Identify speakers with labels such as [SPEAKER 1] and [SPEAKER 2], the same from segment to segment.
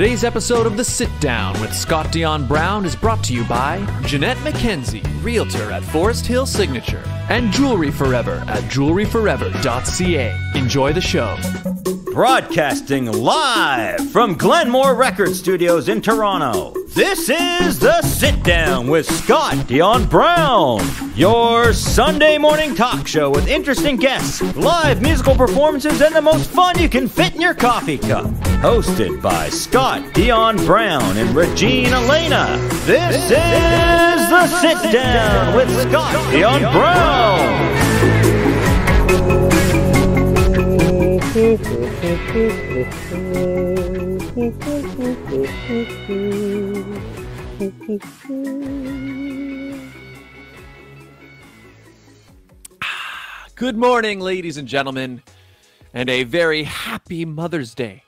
[SPEAKER 1] Today's episode of The Sit Down with Scott Dion Brown is brought to you by Jeanette McKenzie, Realtor at Forest Hill Signature, and Jewellery Forever at jewelleryforever.ca. Enjoy the show.
[SPEAKER 2] Broadcasting live from Glenmore Record Studios in Toronto. This is The Sit Down with Scott Dion Brown, your Sunday morning talk show with interesting guests, live musical performances, and the most fun you can fit in your coffee cup. Hosted by Scott Dion Brown and Regine Alaina. This is The Sit Down with Scott Dion Brown.
[SPEAKER 1] Ah, good morning, ladies and gentlemen, and a very happy Mother's Day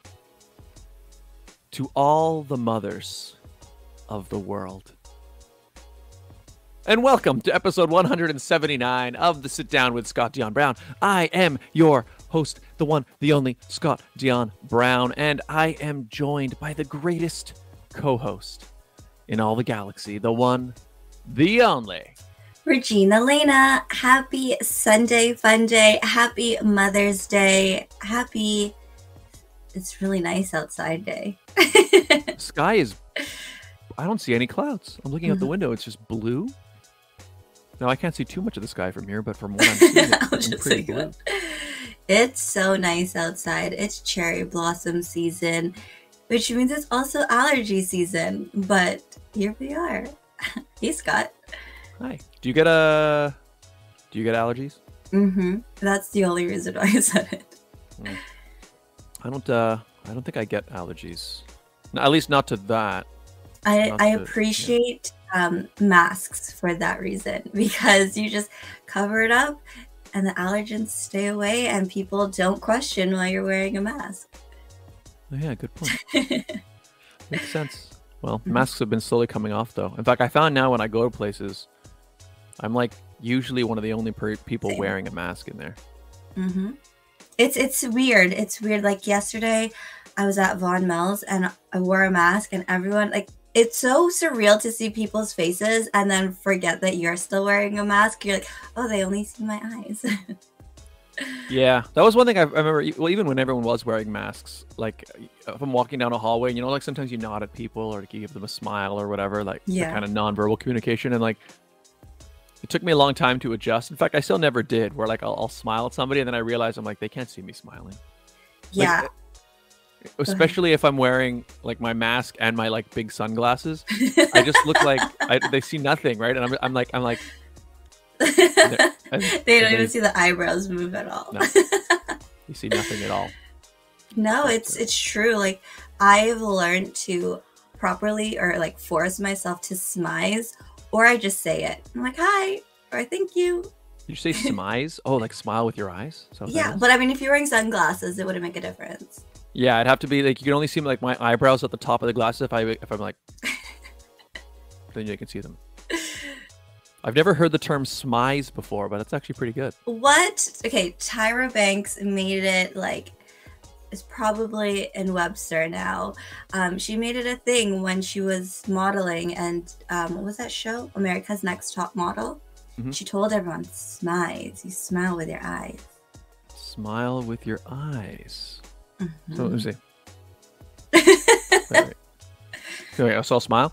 [SPEAKER 1] to all the mothers of the world. And welcome to episode 179 of the Sit Down with Scott Dion Brown. I am your host, the one, the only Scott Dion Brown, and I am joined by the greatest co host in all the galaxy, the one, the only.
[SPEAKER 3] Regine Alaina, happy Sunday fun day. Happy Mother's Day. Happy it's really nice outside day.
[SPEAKER 1] Sky is I don't see any clouds. I'm looking out the window, it's just blue. Now I can't see too much of the sky from here, but from what I'm seeing, it's pretty
[SPEAKER 3] saying
[SPEAKER 1] blue.
[SPEAKER 3] that. It's so nice outside. It's cherry blossom season, which means it's also allergy season. But here we are. hey Scott.
[SPEAKER 1] Hi. Do you get a do you get allergies?
[SPEAKER 3] Mm-hmm. That's the only reason why I said it.
[SPEAKER 1] I don't uh I don't think I get allergies. No, at least not to that.
[SPEAKER 3] I,
[SPEAKER 1] Not
[SPEAKER 3] I
[SPEAKER 1] to- yeah.
[SPEAKER 3] appreciate um, masks for that reason because you just cover it up and the allergens stay away and people don't question why you're wearing a mask.
[SPEAKER 1] Oh, yeah, good point. Makes sense. Well,
[SPEAKER 3] Mhm.
[SPEAKER 1] masks have been slowly coming off though. In fact, I found now when I go to places, I'm like usually one of the only per- people
[SPEAKER 3] Same.
[SPEAKER 1] wearing a mask in there.
[SPEAKER 3] hmm It's it's weird. It's weird. Like yesterday, I was at Von Mel's and I wore a mask, and everyone like it's so surreal to see people's faces and then forget that you're still wearing a mask. You're like, oh, they only see my eyes.
[SPEAKER 1] Yeah, that was one thing I, remember. Well, even when everyone was wearing masks, like uh, if I'm walking down a hallway, you know, like sometimes you nod at people or you give them a smile or whatever, like
[SPEAKER 3] Yeah.
[SPEAKER 1] kind of nonverbal communication, and like it took me a long time to adjust. In fact, I still never did. Where like I'll, I'll smile at somebody and then I realize I'm like they can't see me smiling.
[SPEAKER 3] yeah.
[SPEAKER 1] Especially if I'm wearing like my mask and my like big sunglasses, I just look like I, they see nothing, right? And I'm, I'm like I'm like
[SPEAKER 3] they don't even see the eyebrows move at all.
[SPEAKER 1] No. you see nothing at all.
[SPEAKER 3] No, it's it's true. Like I've learned to properly or like force myself to smize, or I just say it. I'm like hi or thank you.
[SPEAKER 1] Did you say smize? Oh, like smile with your eyes? Is that what that
[SPEAKER 3] Yeah, but I mean, if you're wearing sunglasses, it wouldn't make a difference.
[SPEAKER 1] Yeah, it'd have to be like you can only see like my eyebrows at the top of the glasses if I if I'm like then you can see them. I've never heard the term smize before, but that's actually pretty good.
[SPEAKER 3] What? Okay, Tyra Banks made it like it's probably in Webster now. Um, she made it a thing when she was modeling, and um, what was that show? America's Next Top Model.
[SPEAKER 1] Mhm.
[SPEAKER 3] She told everyone, "Smize, you smile with your eyes."
[SPEAKER 1] Smile with your eyes.
[SPEAKER 3] Mhm.
[SPEAKER 1] So let me see. Wait, wait. Okay, so I'll smile.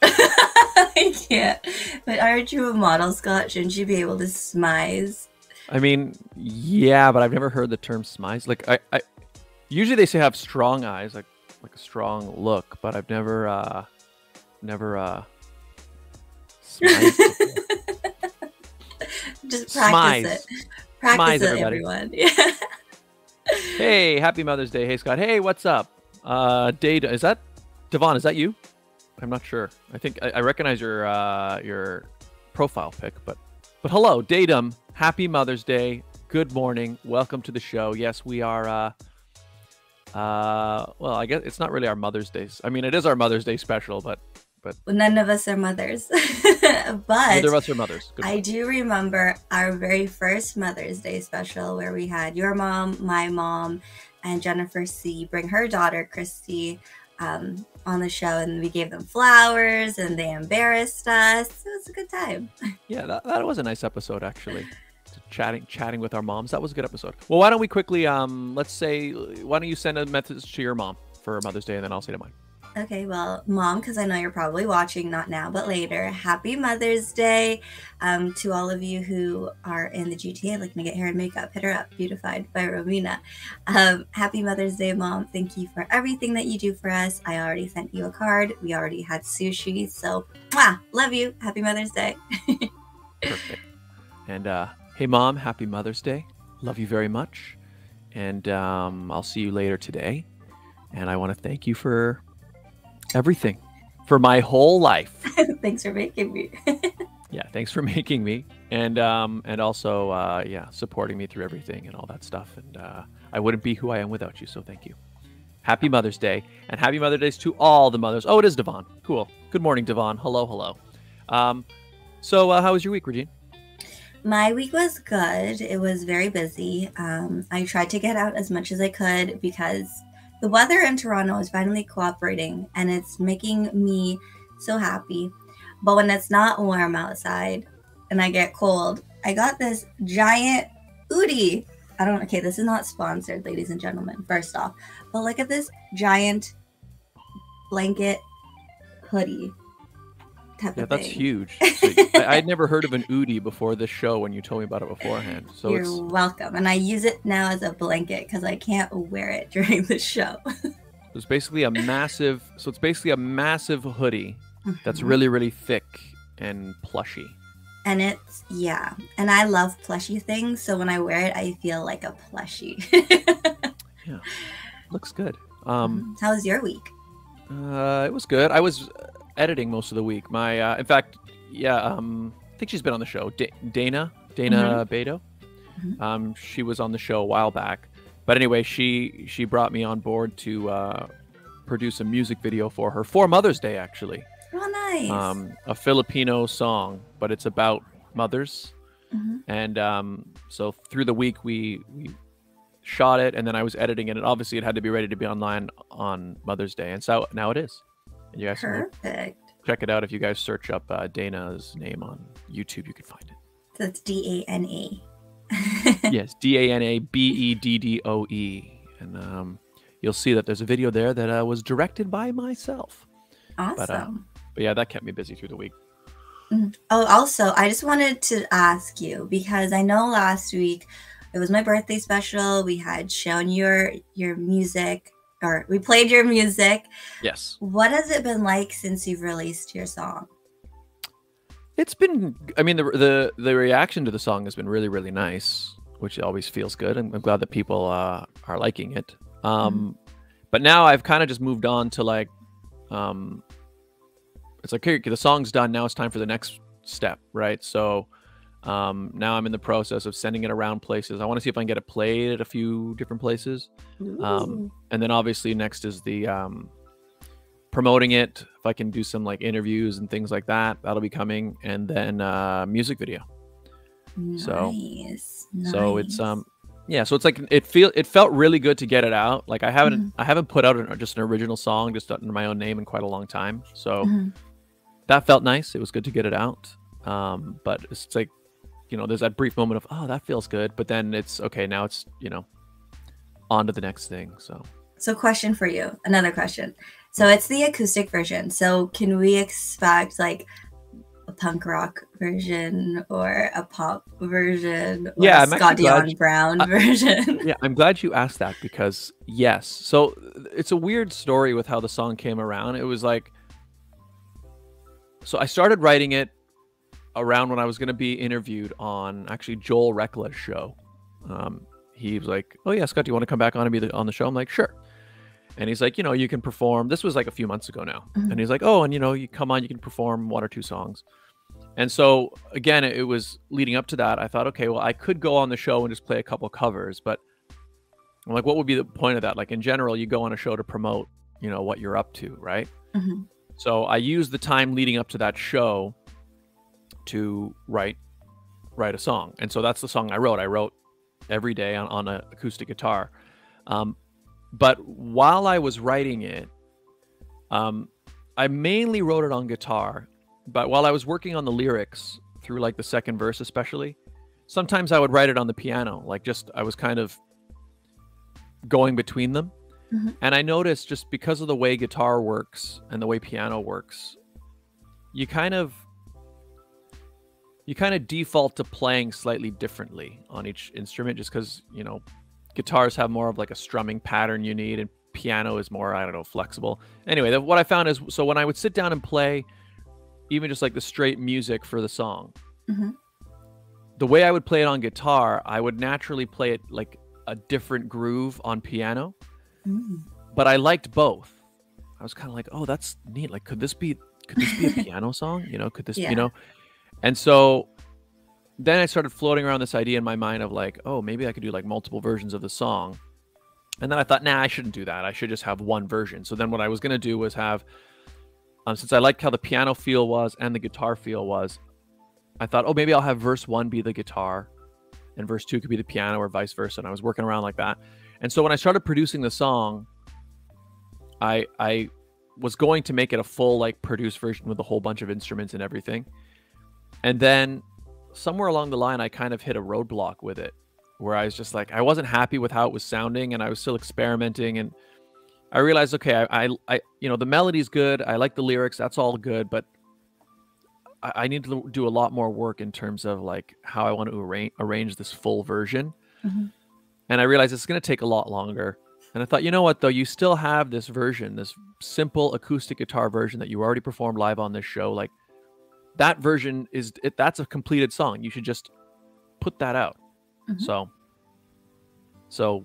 [SPEAKER 3] I can't. But aren't you a model, Scott? Shouldn't you be able to smize?
[SPEAKER 1] I mean, yeah, but I've never heard the term smize. Like I, I usually they say have strong eyes, like like a strong look, but I've never uh never uh.
[SPEAKER 3] Just practice
[SPEAKER 1] Smize.
[SPEAKER 3] it. Practice
[SPEAKER 1] Smize,
[SPEAKER 3] it,
[SPEAKER 1] everybody.
[SPEAKER 3] everyone. Yeah.
[SPEAKER 1] Hey, happy Mother's Day. Hey, Scott. Hey, what's up? Uh, Data. Is that Devon? Is that you? I'm not sure. I think I, I recognize your uh, your profile pic, but but hello, Datum. Happy Mother's Day. Good morning. Welcome to the show. Yes, we are. Uh, uh, well, I guess it's not really our Mother's Day. I mean, it is our Mother's Day special, but but
[SPEAKER 3] None of us are mothers. but
[SPEAKER 1] neither of us are mothers. Good
[SPEAKER 3] I do remember our very first Mother's Day special where we had your mom, my mom, and Jennifer C. bring her daughter, Christy, um, on the show. And we gave them flowers and they embarrassed us. It was a good time.
[SPEAKER 1] Yeah, that, that was a nice episode actually. Chatting chatting with our moms. That was a good episode. Well, why don't we quickly um let's say why don't you send a message to your mom for Mother's Day and then I'll say to mine.
[SPEAKER 3] Okay, well, mom, because I know you're probably watching, not now, but later. Happy Mother's Day um, to all of you who are in the GTA looking to get hair and makeup. Hit her up, beautified by Romina. Um, happy Mother's Day, mom. Thank you for everything that you do for us. I already sent you a card. We already had sushi. So, mwah, love you. Happy Mother's Day.
[SPEAKER 1] Perfect. and uh hey mom, happy Mother's Day. Love you very much. And um I'll see you later today. And I want to thank you for everything. For my whole life.
[SPEAKER 3] Thanks for making me.
[SPEAKER 1] yeah thanks for making me and um and also uh yeah supporting me through everything and all that stuff and uh i wouldn't be who i am without you so thank you happy mother's day and happy mother's days to all the mothers oh it is devon cool good morning devon hello hello um so uh, how was your week regine
[SPEAKER 3] My week was good. It was very busy. Um, I tried to get out as much as I could because the weather in Toronto is finally cooperating and it's making me so happy. But when it's not warm outside and I get cold, I got this giant Oodie. I don't okay, this is not sponsored, ladies and gentlemen, first off. But look at this giant blanket hoodie
[SPEAKER 1] yeah that's
[SPEAKER 3] thing.
[SPEAKER 1] huge so, I, i'd never heard of an Oodie before this show when you told me about it beforehand so
[SPEAKER 3] You're
[SPEAKER 1] it's
[SPEAKER 3] welcome. And I use it now as a blanket because I can't wear it during the show.
[SPEAKER 1] it's basically a massive so it's basically a massive hoodie that's
[SPEAKER 3] Mhm.
[SPEAKER 1] really really thick and plushy
[SPEAKER 3] and it's yeah. And I love plushy things, so when I wear it, I feel like a plushie.
[SPEAKER 1] Yeah, looks good um
[SPEAKER 3] How was your week?
[SPEAKER 1] Uh, it was good. I was editing most of the week. My, uh, in fact, yeah, um, I think she's been on the show. Da- Dana, Dana Beddoe.
[SPEAKER 3] Mhm.
[SPEAKER 1] Um, she was on the show a while back. But anyway, she she brought me on board to uh, produce a music video for her for Mother's Day, actually.
[SPEAKER 3] Oh, nice.
[SPEAKER 1] Um, a Filipino song, but it's about mothers.
[SPEAKER 3] Mhm.
[SPEAKER 1] And um, so through the week, we we shot it, and then I was editing it, and obviously it had to be ready to be online on Mother's Day, and so now it is. And you guys
[SPEAKER 3] Perfect.
[SPEAKER 1] check it out if you guys search up uh, Dana's name on YouTube. You can find it.
[SPEAKER 3] So it's D A N A.
[SPEAKER 1] yes, D A N A B E D D O E, and um, you'll see that there's a video there that uh, was directed by myself.
[SPEAKER 3] Awesome.
[SPEAKER 1] But, uh, But yeah, that kept me busy through the week.
[SPEAKER 3] Oh, also, I just wanted to ask you because I know last week it was my birthday special. We had shown your your music, or we played your music.
[SPEAKER 1] Yes,
[SPEAKER 3] What has it been like since you've released your song?
[SPEAKER 1] it's been. I mean, the the the reaction to the song has been really really nice, which always feels good. I'm, I'm glad that people uh, are liking it. Um, But now I've kind of just moved on to like, um, it's like okay, the song's done. Now it's time for the next step, right? So. Um, now I'm in the process of sending it around places. I want to see if I can get it played at a few different places. Um, and then obviously next is the um, promoting it if i can do some like interviews and things like that that'll be coming and then uh music video so-
[SPEAKER 3] nice.
[SPEAKER 1] so it's um yeah so it's like it feel it felt really good to get it out like i haven't
[SPEAKER 3] Mhm.
[SPEAKER 1] i haven't put out an, just an original song just under my own name in quite a long time so
[SPEAKER 3] Mhm.
[SPEAKER 1] that felt nice it was good to get it out um but it's like you know there's that brief moment of oh that feels good but then it's okay now it's you know on to the next thing so
[SPEAKER 3] So, question for you. Another question. So, it's the acoustic version. So, can we expect like a punk rock version or a pop version or
[SPEAKER 1] Yeah,
[SPEAKER 3] a
[SPEAKER 1] I'm actually
[SPEAKER 3] Scott Dion Brown
[SPEAKER 1] I-
[SPEAKER 3] version?
[SPEAKER 1] yeah, I'm glad you asked that because yes. So it's a weird story with how the song came around. It was like so I started writing it around when I was going to be interviewed on actually Joel Recla's show. Um, he was like, "Oh yeah, Scott, do you want to come back on and be the, on the show?" I'm like, "Sure." And he's like, "You know, you can perform." This was like a few months ago now,
[SPEAKER 3] Mhm.
[SPEAKER 1] and he's like, "Oh, and you know, you come on, you can perform one or two songs." And so again, it was leading up to that. I thought, okay, well, I could go on the show and just play a couple covers, but I'm like, what would be the point of that? Like in general, you go on a show to promote, you know, what you're up to, right?
[SPEAKER 3] Mhm.
[SPEAKER 1] So I used the time leading up to that show to write write a song, and so that's the song I wrote. I wrote every day on, on an acoustic guitar. Um, but while I was writing it, um, I mainly wrote it on guitar. But while I was working on the lyrics through like the second verse, especially, sometimes I would write it on the piano. Like just I was kind of going between them.
[SPEAKER 3] Mhm.
[SPEAKER 1] And I noticed just because of the way guitar works and the way piano works, you kind of you kind of default to playing slightly differently on each instrument just because you know guitars have more of like a strumming pattern you need and piano is more i don't know flexible anyway what i found is so when i would sit down and play even just like the straight music for the song
[SPEAKER 3] Mhm.
[SPEAKER 1] the way i would play it on guitar i would naturally play it like a different groove on piano
[SPEAKER 3] Mm.
[SPEAKER 1] but i liked both i was kind of like oh that's neat like could this be could this be a piano song you know could this
[SPEAKER 3] Yeah.
[SPEAKER 1] you know and so then I started floating around this idea in my mind of like, oh, maybe I could do like multiple versions of the song. And then I thought, nah, I shouldn't do that. I should just have one version. So then what I was going to do was have, um, since I liked how the piano feel was and the guitar feel was, I thought, oh, maybe I'll have verse one be the guitar and verse two could be the piano or vice versa. And I was working around like that. And so when I started producing the song, I, I was going to make it a full like produced version with a whole bunch of instruments and everything. And then somewhere along the line, I kind of hit a roadblock with it where I was just like, I wasn't happy with how it was sounding and I was still experimenting. And I realized, okay, I, I, I you know, the melody's good. I like the lyrics. That's all good. But I, I need to do a lot more work in terms of like how I want to arrange, arrange this full version.
[SPEAKER 3] Mhm.
[SPEAKER 1] And I realized it's going to take a lot longer. And I thought, you know what, though, you still have this version, this simple acoustic guitar version that you already performed live on this show. Like, that version is it, that's a completed song. You should just put that out.
[SPEAKER 3] Mhm.
[SPEAKER 1] So, so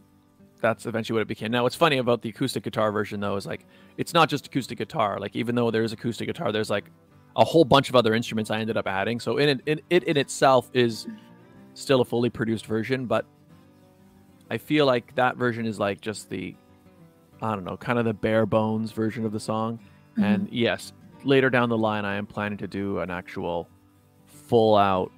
[SPEAKER 1] that's eventually what it became. Now, what's funny about the acoustic guitar version though is like it's not just acoustic guitar. Like even though there's acoustic guitar, there's like a whole bunch of other instruments I ended up adding. So in it, in, it in itself is still a fully produced version, but I feel like that version is like just the I don't know, kind of the bare bones version of the song.
[SPEAKER 3] Mhm.
[SPEAKER 1] And yes, later down the line, I am planning to do an actual full out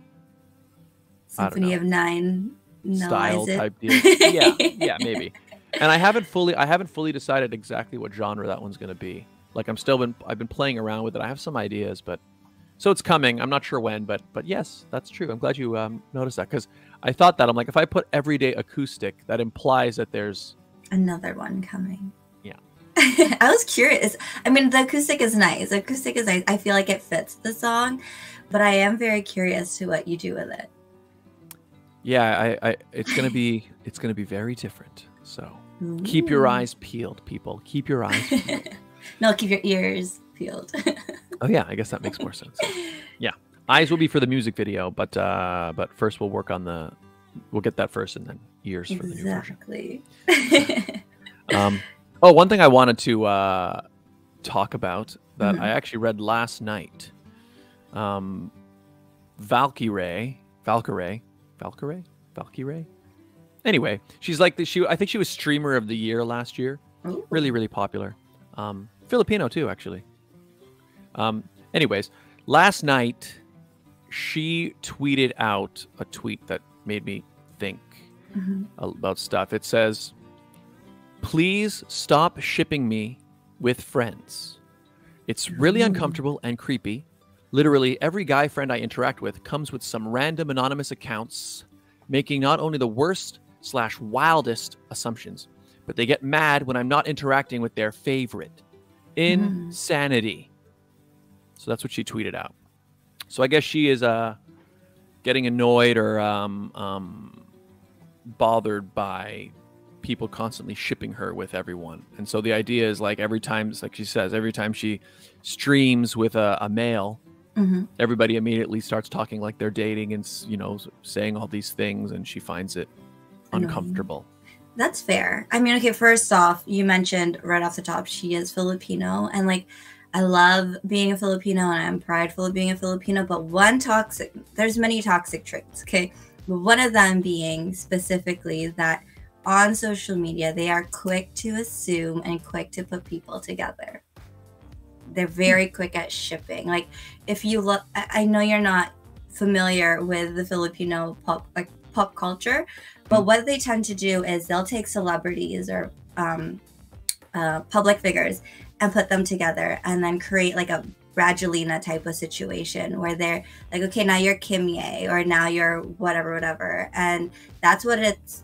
[SPEAKER 3] Symphony
[SPEAKER 1] know.
[SPEAKER 3] of Nine.
[SPEAKER 1] Style type deal. yeah, yeah, maybe. And I haven't fully, I haven't fully decided exactly what genre that one's going to be. Like I'm still been, I've been playing around with it. I have some ideas, but so it's coming. I'm not sure when, but but yes, that's true. I'm glad you um, noticed that because I thought that I'm like, if I put everyday acoustic, that implies that there's
[SPEAKER 3] Another one coming. I was curious. I mean, the acoustic is nice. The acoustic is nice. I feel like it fits the song, but I am very curious to what you do with it.
[SPEAKER 1] yeah, I, I it's gonna be it's gonna be very different. So keep your eyes peeled, people. Keep your eyes. peeled.
[SPEAKER 3] no, keep your ears peeled.
[SPEAKER 1] oh yeah, I guess that makes more sense. Yeah, eyes will be for the music video, but uh, but first we'll work on the we'll get that first, and then ears for the new version.
[SPEAKER 3] exactly.
[SPEAKER 1] Um, oh, one thing I wanted to uh, talk about that
[SPEAKER 3] Mhm.
[SPEAKER 1] I actually read last night. Um, Valkyrae, Valkyrae, Valkyrae, Valkyrae. Anyway, she's like the she. I think she was streamer of the year last year.
[SPEAKER 3] Ooh.
[SPEAKER 1] Really, really popular. Um, Filipino too, actually. Um, anyways, last night she tweeted out a tweet that made me think
[SPEAKER 3] Mhm.
[SPEAKER 1] about stuff. It says, "Please stop shipping me with friends. It's really uncomfortable and creepy. Literally every guy friend I interact with comes with some random anonymous accounts, making not only the worst slash wildest assumptions, but they get mad when I'm not interacting with their favorite. Insanity." So that's what she tweeted out. So I guess she is uh getting annoyed or um, um, bothered by people constantly shipping her with everyone. And so the idea is like every time, like she says, every time she streams with a, a male,
[SPEAKER 3] Mhm.
[SPEAKER 1] everybody immediately starts talking like they're dating and you know saying all these things, and she finds it uncomfortable.
[SPEAKER 3] That's fair. I mean, okay, first off, you mentioned right off the top she is Filipino and like I love being a Filipino and I'm prideful of being a Filipino, but one toxic there's many toxic traits, okay? But one of them being specifically that on social media they are quick to assume and quick to put people together. they're very quick at shipping. Like if you look, I know you're not familiar with the Filipino pop like pop culture, but what they tend to do is they'll take celebrities or um, uh, public figures and put them together and then create like a Brangelina type of situation where they're like, okay, now you're Kimye or now you're whatever, whatever. And that's what it's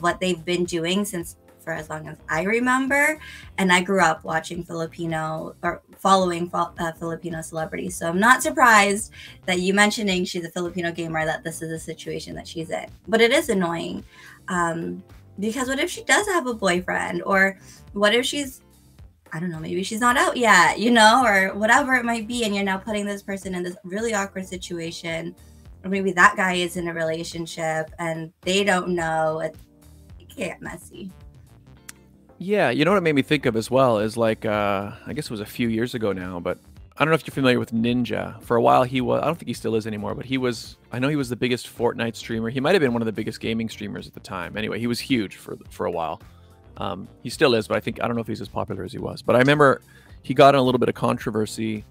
[SPEAKER 3] what they've been doing since for as long as I remember. And I grew up watching Filipino or following uh, Filipino celebrities. So I'm not surprised that you mentioning she's a Filipino gamer that this is a situation that she's in. But it is annoying. Um, because what if she does have a boyfriend? Or what if she's I don't know, maybe she's not out yet, you know, or whatever it might be. And you're now putting this person in this really awkward situation. Or maybe that guy is in a relationship and they don't know. Get messy.
[SPEAKER 1] Yeah, you know what it made me think of as well is like, uh, I guess it was a few years ago now, but I don't know if you're familiar with Ninja. For a while, he was, I don't think he still is anymore, but he was, I know he was the biggest Fortnite streamer. He might have been one of the biggest gaming streamers at the time. Anyway, he was huge for, for a while. Um, he still is, but I think I don't know if he's as popular as he was. But I remember he got in a little bit of controversy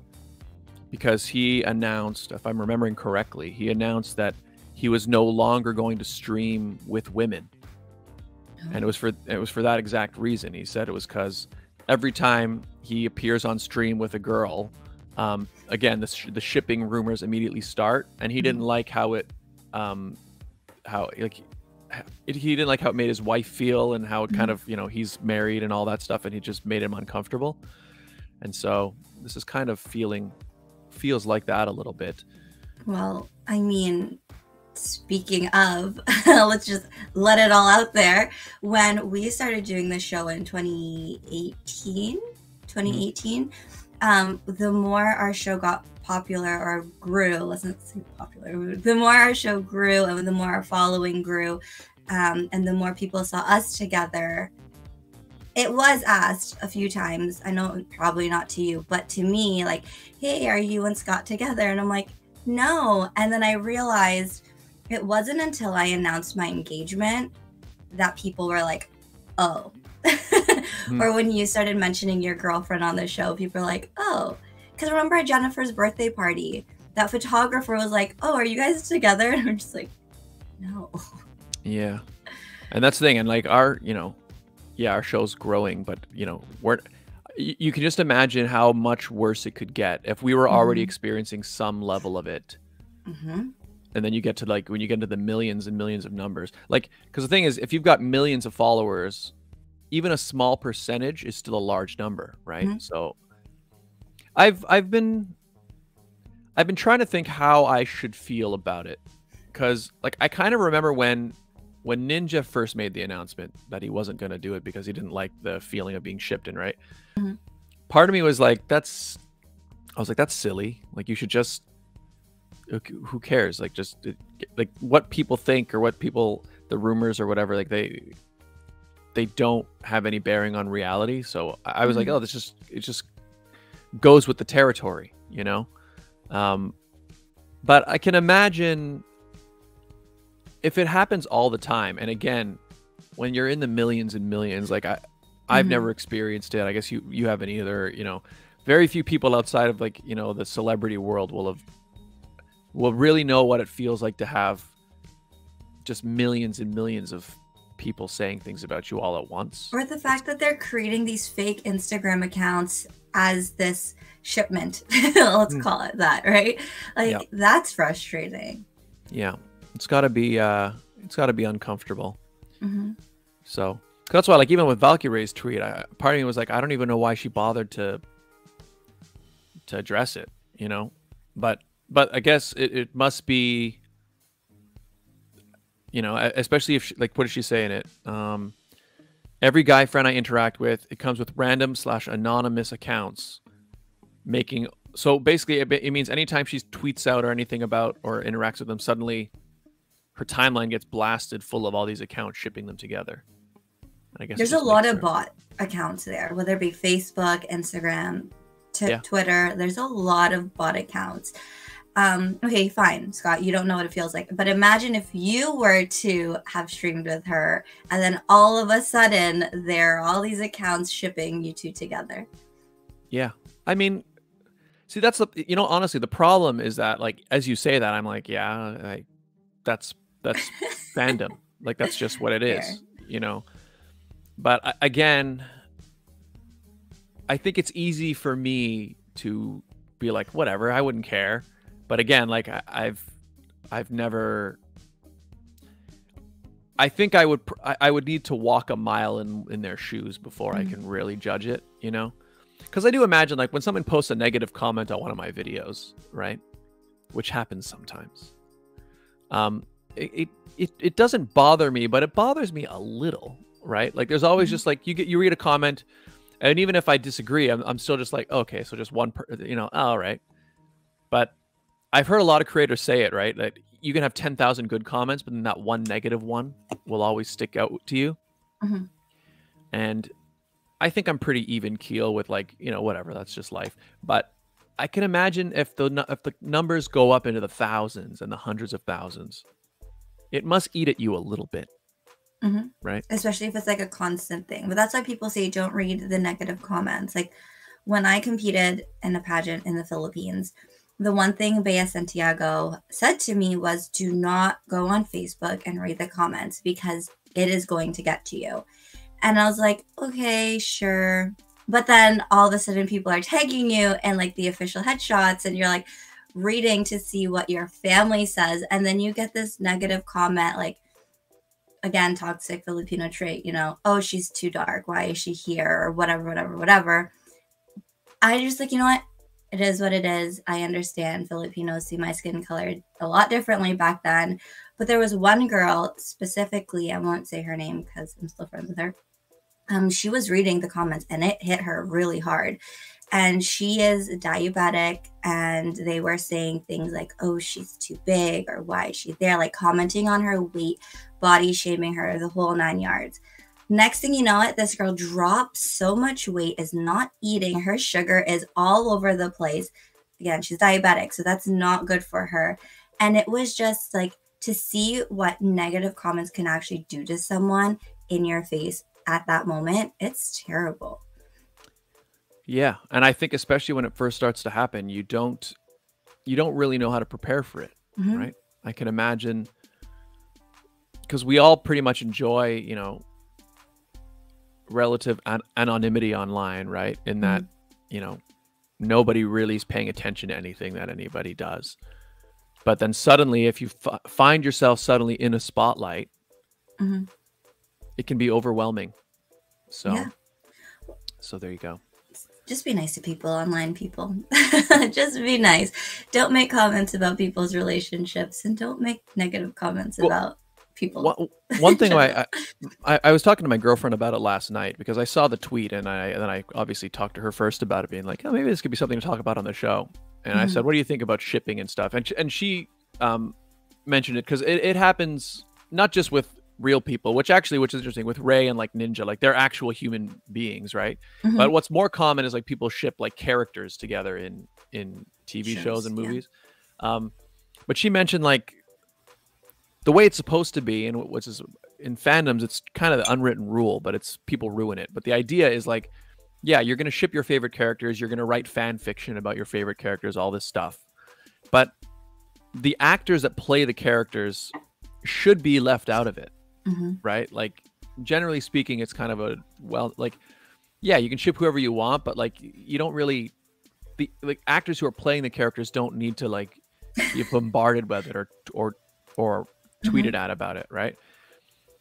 [SPEAKER 1] because he announced, if I'm remembering correctly, he announced that he was no longer going to stream with women, and it was for it was for that exact reason. He said it was because every time he appears on stream with a girl, um, again the, sh- the shipping rumors immediately start, and he didn't mm-hmm. like how it, um, how like it, he didn't like how it made his wife feel and how it kind mm-hmm. of you know he's married and all that stuff and he just made him uncomfortable and so this is kind of feeling feels like that a little bit
[SPEAKER 3] well i mean speaking of let's just let it all out there when we started doing the show in 2018 2018 mm-hmm. um, the more our show got popular or grew, let's not say popular, the more our show grew and the more our following grew, um, and the more people saw us together, it was asked a few times. I know probably not to you, but to me, like, hey, are you and Scott together? And I'm like, no. And then I realized it wasn't until I announced my engagement that people were like, oh. mm. Or when you started mentioning your girlfriend on the show, people were like, oh. Because remember at Jennifer's birthday party, that photographer was like, "Oh, are you guys together?" And I'm just like, "No."
[SPEAKER 1] Yeah, and that's the thing, and like our, you know, yeah, our show's growing, but you know, we're you can just imagine how much worse it could get if we were already mm-hmm. experiencing some level of it. Mm-hmm. And then you get to like when you get into the millions and millions of numbers, like because the thing is, if you've got millions of followers, even a small percentage is still a large number, right? Mm-hmm. So I've I've been I've been trying to think how I should feel about it cuz like I kind of remember when when Ninja first made the announcement that he wasn't going to do it because he didn't like the feeling of being shipped in, right? Mm-hmm. Part of me was like that's I was like that's silly. Like you should just who cares? Like just like what people think or what people the rumors or whatever like they they don't have any bearing on reality. So I was mm-hmm. like, oh, this just it just goes with the territory, you know? Um, but I can imagine if it happens all the time, and again, when you're in the millions and millions, like I, I've mm-hmm. never experienced it. I guess you you haven't either. You know, very few people outside of like you know the celebrity world will have will really know what it feels like to have just millions and millions of people saying things about you all at once.
[SPEAKER 3] Or the fact that they're creating these fake Instagram accounts as this shipment. Let's mm. call it that, right? Like yeah. that's frustrating.
[SPEAKER 1] Yeah, it's got to be uh, it's got to be uncomfortable. Mm-hmm. So that's why, like, even with Valkyrae's tweet, I, part of me was like, I don't even know why she bothered to to address it, you know. But but I guess it, it must be, you know, especially if she, like, what did she say in it? Um, Every guy friend I interact with, it comes with random slash anonymous accounts making. So basically, it, it means anytime she tweets out or anything about or interacts with them, suddenly her timeline gets blasted full of all these accounts shipping them together.
[SPEAKER 3] I guess there's a lot of bot accounts there, whether it be Facebook, Instagram, t- yeah. Twitter. There's a lot of bot accounts um, okay, fine, Scott, you don't know what it feels like. But imagine if you were to have streamed with her and then all of a sudden there are all these accounts shipping you two together.
[SPEAKER 1] Yeah. I mean, see, that's the you know honestly the problem is that like as you say that I'm like yeah, like that's that's fandom. Like that's just what it is,
[SPEAKER 3] Fair.
[SPEAKER 1] you know. But I- again, I think it's easy for me to be like whatever, I wouldn't care. But again, like I, I've I've never I think I would pr- I, I would need to walk a mile in in their shoes before I
[SPEAKER 3] Mhm.
[SPEAKER 1] can really judge it, you know? Cuz I do imagine like when someone posts a negative comment on one of my videos, right? Which happens sometimes. Um it it it, it doesn't bother me, but it bothers me a little, right? Like there's always
[SPEAKER 3] Mhm.
[SPEAKER 1] just like you get you read a comment and even if I disagree, I'm, I'm still just like, okay, so just one, per, you know, all right. But I've heard a lot of creators say it, right? That you can have 10,000 good comments, but then that one negative one will always stick out to you.
[SPEAKER 3] Mhm.
[SPEAKER 1] And I think I'm pretty even keel with like, you know, whatever, that's just life. But I can imagine if the if the numbers go up into the thousands and the hundreds of thousands, it must eat at you a little bit,
[SPEAKER 3] Mhm.
[SPEAKER 1] right?
[SPEAKER 3] especially if it's like a constant thing. But that's why people say don't read the negative comments. Like when I competed in a pageant in the Philippines, the one thing Bea Santiago said to me was do not go on Facebook and read the comments because it is going to get to you. And I was like, okay, sure. But then all of a sudden people are tagging you and like the official headshots, and you're like reading to see what your family says. And then you get this negative comment like, again toxic filipino trait you know oh she's too dark why is she here or whatever whatever whatever i just like you know what it is what it is. I understand filipinos see my skin color a lot differently back then but there was one girl specifically i won't say her name because i'm still friends with her um, she was reading the comments and it hit her really hard. And she is diabetic and they were saying things like oh she's too big or why is she there? like commenting on her weight body shaming her the whole nine yards next thing you know it this girl drops so much weight is not eating her sugar is all over the place again she's diabetic so that's not good for her and it was just like to see what negative comments can actually do to someone in your face at that moment it's terrible
[SPEAKER 1] Yeah, and I think especially when it first starts to happen, you don't you don't really know how to prepare for it,
[SPEAKER 3] Mhm.
[SPEAKER 1] right? I can imagine because we all pretty much enjoy, you know, relative an- anonymity online, right? In that, you know, nobody really is paying attention to anything that anybody does. But then suddenly, if you f- find yourself suddenly in a spotlight,
[SPEAKER 3] Mhm.
[SPEAKER 1] it can be overwhelming. So,
[SPEAKER 3] Yeah.
[SPEAKER 1] so there you go.
[SPEAKER 3] just be nice to people online people just be nice don't make comments about people's relationships and don't make negative comments
[SPEAKER 1] Well,
[SPEAKER 3] about people
[SPEAKER 1] One, one thing I, I I was talking to my girlfriend about it last night because I saw the tweet and I and then I obviously talked to her first about it, being like, oh, maybe this could be something to talk about on the show. And I
[SPEAKER 3] Mhm.
[SPEAKER 1] said, what do you think about shipping and stuff? And she, and she um, mentioned it because it, it happens not just with real people, which actually, which is interesting with Rae and like Ninja, like they're actual human beings, right?
[SPEAKER 3] Mhm.
[SPEAKER 1] But what's more common is like people ship like characters together in in TV shows,
[SPEAKER 3] Shows,
[SPEAKER 1] and
[SPEAKER 3] yeah.
[SPEAKER 1] movies. Um, but she mentioned like the way it's supposed to be, and which is in fandoms, it's kind of the unwritten rule, but it's people ruin it. But the idea is like, yeah, you're gonna ship your favorite characters, you're gonna write fan fiction about your favorite characters, all this stuff. But the actors that play the characters should be left out of it
[SPEAKER 3] Mhm.
[SPEAKER 1] right? Like generally speaking, it's kind of a well, like yeah, you can ship whoever you want, but like you don't really the like actors who are playing the characters don't need to like be bombarded with it or or or tweeted mm-hmm. at about it, right?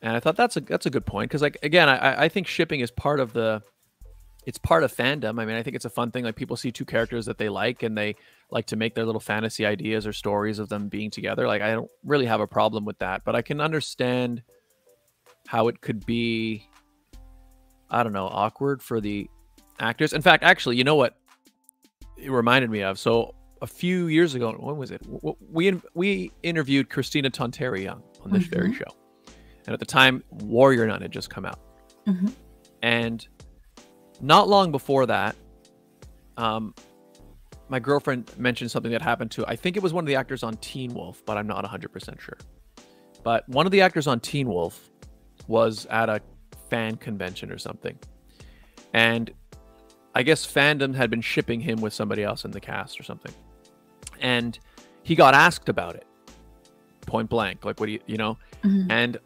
[SPEAKER 1] And I thought that's a that's a good point because like again, I I think shipping is part of the it's part of fandom. I mean, I think it's a fun thing. Like people see two characters that they like and they like to make their little fantasy ideas or stories of them being together. Like I don't really have a problem with that, but I can understand how it could be I don't know, awkward for the actors. In fact, actually, you know what it reminded me of? So a few years ago, when was it? We we interviewed Kristina Tonteri Young on this very show. And at the time, Warrior Nun had just come out.
[SPEAKER 3] Mhm.
[SPEAKER 1] And not long before that, um, my girlfriend mentioned something that happened to I think it was one of the actors on Teen Wolf, but I'm not 100% sure. But one of the actors on Teen Wolf was at a fan convention or something. And I guess fandom had been shipping him with somebody else in the cast or something, and he got asked about it, point blank. Like, what do you, you know?
[SPEAKER 3] Mhm.
[SPEAKER 1] And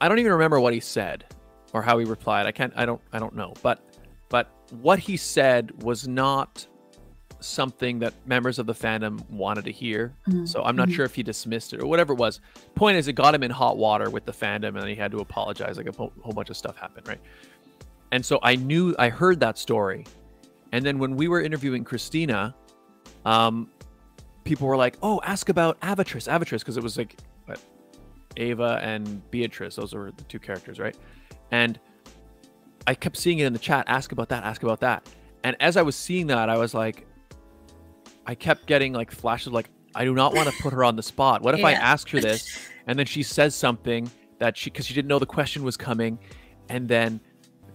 [SPEAKER 1] I don't even remember what he said or how he replied. I can't. I don't. I don't know. But but what he said was not something that members of the fandom wanted to hear.
[SPEAKER 3] Mhm.
[SPEAKER 1] So I'm not
[SPEAKER 3] Mhm.
[SPEAKER 1] sure if he dismissed it or whatever it was. Point is, it got him in hot water with the fandom, and he had to apologize. Like a whole, whole bunch of stuff happened, right? And so I knew I heard that story, and then when we were interviewing Christina, um, people were like, "Oh, ask about Avatrice, Avatrice," because it was like what, Ava and Beatrice. Those were the two characters, right? And I kept seeing it in the chat. Ask about that. Ask about that. And as I was seeing that, I was like, I kept getting like flashes like, I do not want to put her on the spot. What if I
[SPEAKER 3] Yeah.
[SPEAKER 1] ask her this and then she says something that she, because she didn't know the question was coming, and then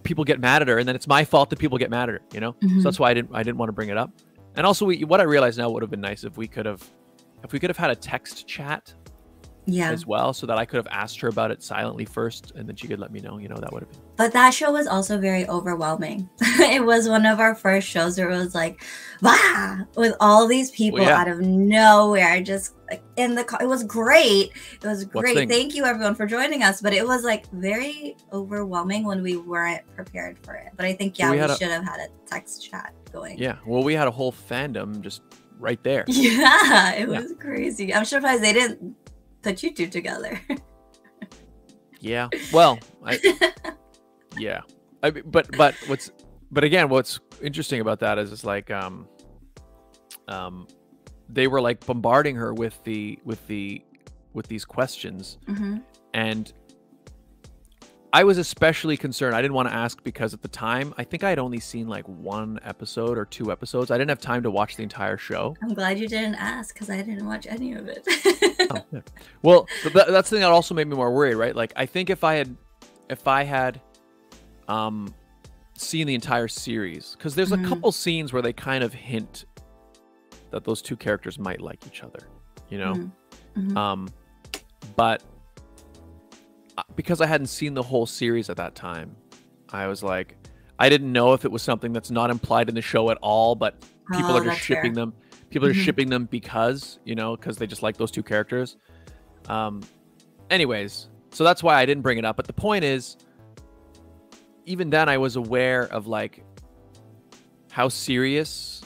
[SPEAKER 1] people get mad at her, and then it's my fault that people get mad at her, you know?
[SPEAKER 3] Mhm.
[SPEAKER 1] So that's why I didn't, I didn't want to bring it up. And also, we, what I realize now would have been nice if we could have, if we could have had a text chat
[SPEAKER 3] Yeah.
[SPEAKER 1] as well, so that I could have asked her about it silently first, and then she could let me know. You know, that would have been.
[SPEAKER 3] But that show was also very overwhelming. it was one of our first shows where it was like, wow, with all these people
[SPEAKER 1] Well, yeah.
[SPEAKER 3] out of nowhere, just like in the. It was great. It was great. Thank you everyone for joining us. But it was like very overwhelming when we weren't prepared for it. But I think, yeah,
[SPEAKER 1] we
[SPEAKER 3] we,
[SPEAKER 1] had a-
[SPEAKER 3] should have had a text chat going.
[SPEAKER 1] Yeah. Well, we had a whole fandom just right there.
[SPEAKER 3] Yeah, it
[SPEAKER 1] Yeah.
[SPEAKER 3] was crazy. I'm surprised they didn't put you two together.
[SPEAKER 1] Yeah. Well, I, yeah. I, but but what's but again, what's interesting about that is it's like um um they were like bombarding her with the with the with these questions
[SPEAKER 3] hmm
[SPEAKER 1] and I was especially concerned. I didn't want to ask because at the time, I think I had only seen like one episode or two episodes. I didn't have time to watch the entire show.
[SPEAKER 3] I'm glad you didn't ask because I didn't watch any of it.
[SPEAKER 1] Oh, yeah. Well, that, that's the thing that also made me more worried, right? Like, I think if I had, if I had, um, seen the entire series, because there's
[SPEAKER 3] Mhm.
[SPEAKER 1] a couple scenes where they kind of hint that those two characters might like each other, you know.
[SPEAKER 3] Mhm. Mhm.
[SPEAKER 1] Um, but because I hadn't seen the whole series at that time, I was like, I didn't know if it was something that's not implied in the show at all, but people
[SPEAKER 3] Oh,
[SPEAKER 1] are just shipping
[SPEAKER 3] fair.
[SPEAKER 1] them. People are
[SPEAKER 3] Mhm.
[SPEAKER 1] shipping them because you know because they just like those two characters. Um, anyways, so that's why I didn't bring it up. But the point is, even then, I was aware of like how serious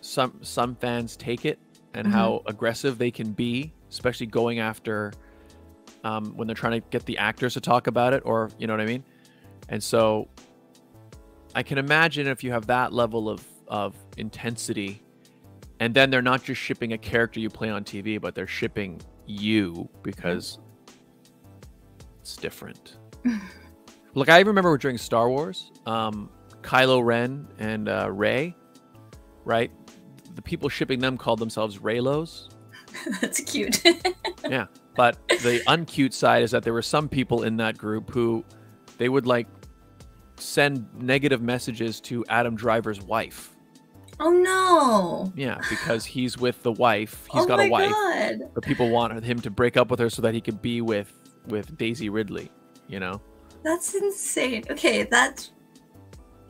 [SPEAKER 1] some some fans take it and
[SPEAKER 3] Mhm.
[SPEAKER 1] how aggressive they can be, especially going after um, when they're trying to get the actors to talk about it, or you know what I mean. And so, I can imagine if you have that level of of intensity, and then they're not just shipping a character you play on TV, but they're shipping you because it's different. Look, I remember during Star Wars, um, Kylo Ren and uh, Rey, right? The people shipping them called themselves Reylos.
[SPEAKER 3] That's cute.
[SPEAKER 1] Yeah. But the uncute side is that there were some people in that group who they would like send negative messages to Adam Driver's wife.
[SPEAKER 3] oh no.
[SPEAKER 1] Yeah, because he's with the wife. He's
[SPEAKER 3] oh
[SPEAKER 1] got a wife.
[SPEAKER 3] God.
[SPEAKER 1] But people want him to break up with her so that he could be with with Daisy Ridley, you know?
[SPEAKER 3] That's insane. Okay, that's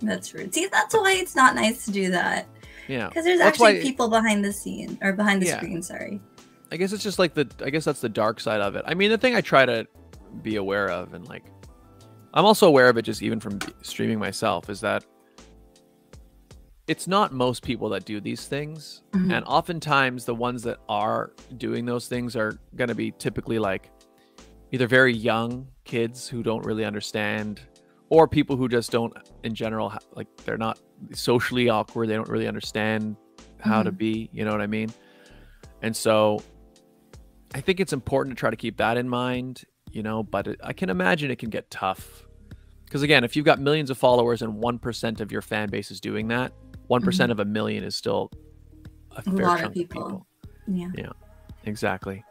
[SPEAKER 3] that's rude. See, that's why it's not nice to do that.
[SPEAKER 1] Yeah.
[SPEAKER 3] Because there's
[SPEAKER 1] That's
[SPEAKER 3] actually people behind the scene or behind the
[SPEAKER 1] Yeah.
[SPEAKER 3] screen, sorry.
[SPEAKER 1] I guess it's just like the I guess that's the dark side of it. I mean, the thing I try to be aware of and like I'm also aware of it just even from streaming myself is that it's not most people that do these things
[SPEAKER 3] Mhm.
[SPEAKER 1] and oftentimes the ones that are doing those things are going to be typically like either very young kids who don't really understand or people who just don't in general like they're not socially awkward they don't really understand how to be you know what i mean and so i think it's important to try to keep that in mind you know but it, i can imagine it can get tough because again if you've got millions of followers and 1% of your fan base is doing that one
[SPEAKER 3] Mhm.
[SPEAKER 1] of a million is still a, fair
[SPEAKER 3] lot of
[SPEAKER 1] chunk
[SPEAKER 3] people. Yeah.
[SPEAKER 1] Exactly.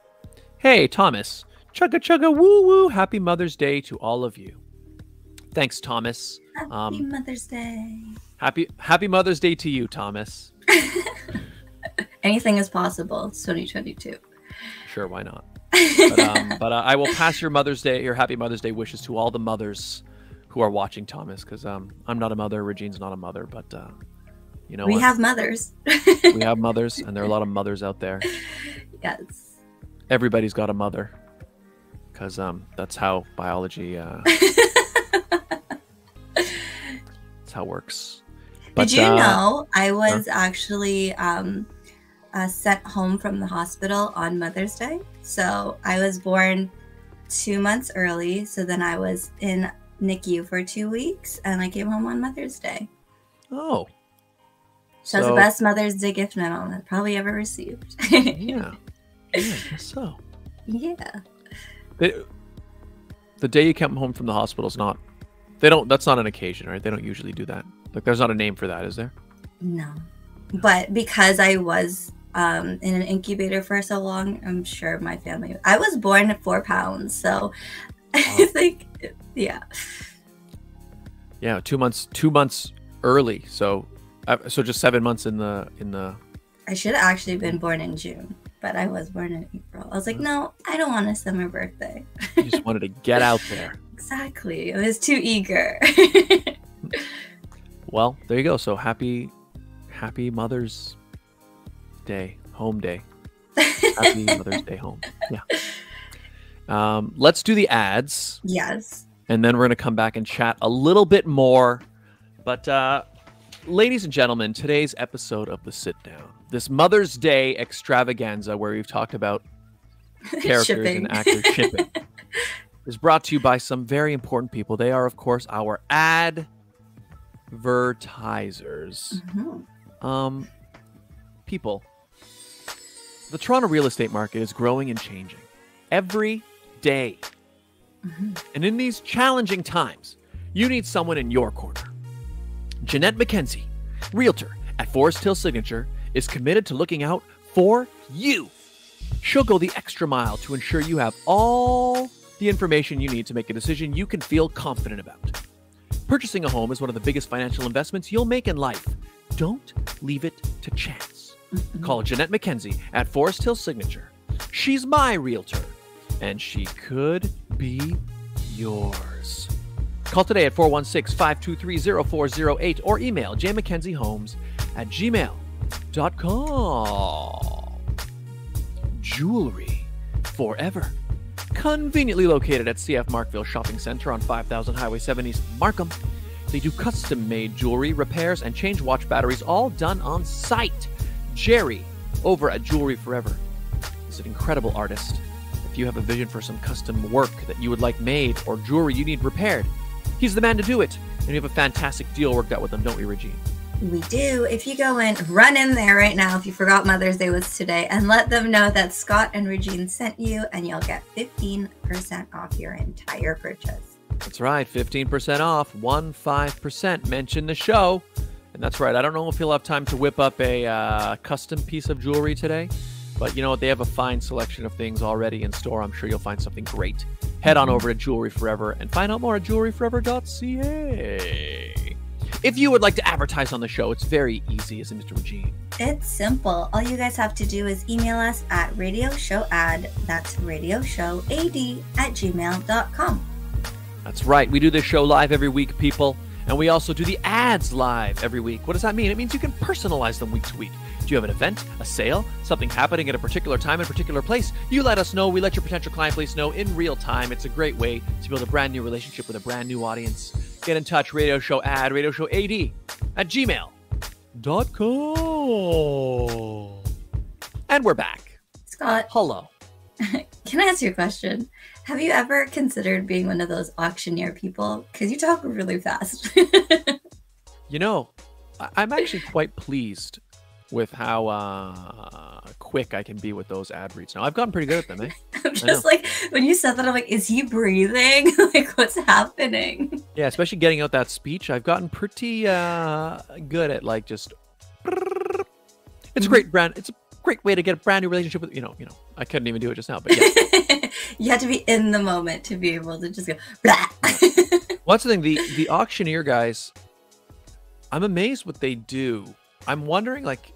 [SPEAKER 1] Hey, Thomas. Chugga chugga woo woo. Happy Mother's Day to all of you. Thanks, Thomas.
[SPEAKER 3] Happy
[SPEAKER 1] Um,
[SPEAKER 3] Mother's Day.
[SPEAKER 1] Happy Happy Mother's Day to you, Thomas.
[SPEAKER 3] Anything is possible. It's 2022.
[SPEAKER 1] Sure, why not? But, um, but uh, I will pass your Mother's Day, your Happy Mother's Day wishes to all the mothers who are watching Thomas because um, I'm not a mother, Regine's not a mother, but uh, you know
[SPEAKER 3] we
[SPEAKER 1] what?
[SPEAKER 3] have mothers.
[SPEAKER 1] we have mothers, and there are a lot of mothers out there.
[SPEAKER 3] yes.
[SPEAKER 1] Everybody's got a mother because um, that's how biology. Uh, that's how it works.
[SPEAKER 3] Did you
[SPEAKER 1] uh,
[SPEAKER 3] know I was actually um, uh, sent home from the hospital on Mother's Day? So I was born two months early. So then I was in NICU for two weeks and I came home on Mother's Day.
[SPEAKER 1] Oh,
[SPEAKER 3] So, it was the best Mother's Day gift mom had probably ever received.
[SPEAKER 1] yeah, yeah, I guess so.
[SPEAKER 3] yeah.
[SPEAKER 1] The, the day you come home from the hospital is not. They don't. That's not an occasion, right? They don't usually do that. Like, there's not a name for that, is there?
[SPEAKER 3] No. But because I was um, in an incubator for so long, I'm sure my family. I was born at four pounds, so I think, yeah.
[SPEAKER 1] Yeah, two months. Two months early. So, uh, so just seven months in the in the.
[SPEAKER 3] I should have actually been born in June, but I was born in April. I was like, no, I don't want a summer birthday.
[SPEAKER 1] You just wanted to get out there.
[SPEAKER 3] Exactly. I was too eager.
[SPEAKER 1] Well, there you go. So happy, happy Mother's Day, home day. Happy Mother's Day home. Yeah. Um, let's do the ads,
[SPEAKER 3] yes.
[SPEAKER 1] and then we're gonna come back and chat a little bit more. But, uh, ladies and gentlemen, today's episode of the Sit Down, this Mother's Day extravaganza, where we've talked about characters
[SPEAKER 3] Shipping.
[SPEAKER 1] and actors shipping, is brought to you by some very important people. They are, of course, our advertisers.
[SPEAKER 3] Mhm.
[SPEAKER 1] Um, people, the Toronto real estate market is growing and changing every day.
[SPEAKER 3] Mhm.
[SPEAKER 1] And in these challenging times, you need someone in your corner. Jeanette McKenzie, realtor at Forest Hill Signature, is committed to looking out for you. She'll go the extra mile to ensure you have all the information you need to make a decision you can feel confident about. Purchasing a home is one of the biggest financial investments you'll make in life. Don't leave it to chance. Call Jeanette McKenzie at Forest Hill Signature. She's my realtor, and she could be yours. Call today at 416 523 0408 or email jmckenziehomes at gmail.com. Jewellery Forever. Conveniently located at CF Markville Shopping Center on 5000 Highway 7 East Markham. They do custom made jewelry, repairs, and change watch batteries, all done on site. Jerry over at Jewellery Forever is an incredible artist. If you have a vision for some custom work that you would like made or jewelry you need repaired, he's the man to do it. And we have a fantastic deal worked out with him, don't we, Regine?
[SPEAKER 3] We do. If you go in, run in there right now if you forgot Mother's Day was today and let them know that Scott and Regine sent you and you'll get 15% off your entire purchase.
[SPEAKER 1] That's right, 15% off, 1 5%. Mention the show. And that's right, I don't know if you'll have time to whip up a uh, custom piece of jewelry today, but you know what? They have a fine selection of things already in store. I'm sure you'll find something great. Head on over to Jewellery Forever and find out more at jewelleryforever.ca. If you would like to advertise on the show, it's very easy, isn't it, Regine?
[SPEAKER 3] It's simple. All you guys have to do is email us at radio show ad. That's radio show ad at gmail.com.
[SPEAKER 1] That's right. We do this show live every week, people. And we also do the ads live every week. What does that mean? It means you can personalize them week to week. Do you have an event, a sale, something happening at a particular time in a particular place? You let us know. We let your potential client base know in real time. It's a great way to build a brand new relationship with a brand new audience. Get in touch, radio show ad, radio show AD at gmail.com. And we're back.
[SPEAKER 3] Scott,
[SPEAKER 1] Hello.
[SPEAKER 3] can I ask you a question? Have you ever considered being one of those auctioneer people? Because you talk really fast.
[SPEAKER 1] You know, I'm actually quite pleased with how uh, quick I can be with those ad reads now. I've gotten pretty good at them, eh?
[SPEAKER 3] I'm just like, when you said that, I'm like, is he breathing? like, what's happening?
[SPEAKER 1] Yeah, especially getting out that speech. I've gotten pretty uh, good at like just. It's a great brand. It's a great way to get a brand new relationship with you know. You know, I couldn't even do it just now, but yeah.
[SPEAKER 3] you have to be in the moment to be able to just go, blah.
[SPEAKER 1] What's the thing? The the auctioneer guys. I'm amazed what they do. I'm wondering like.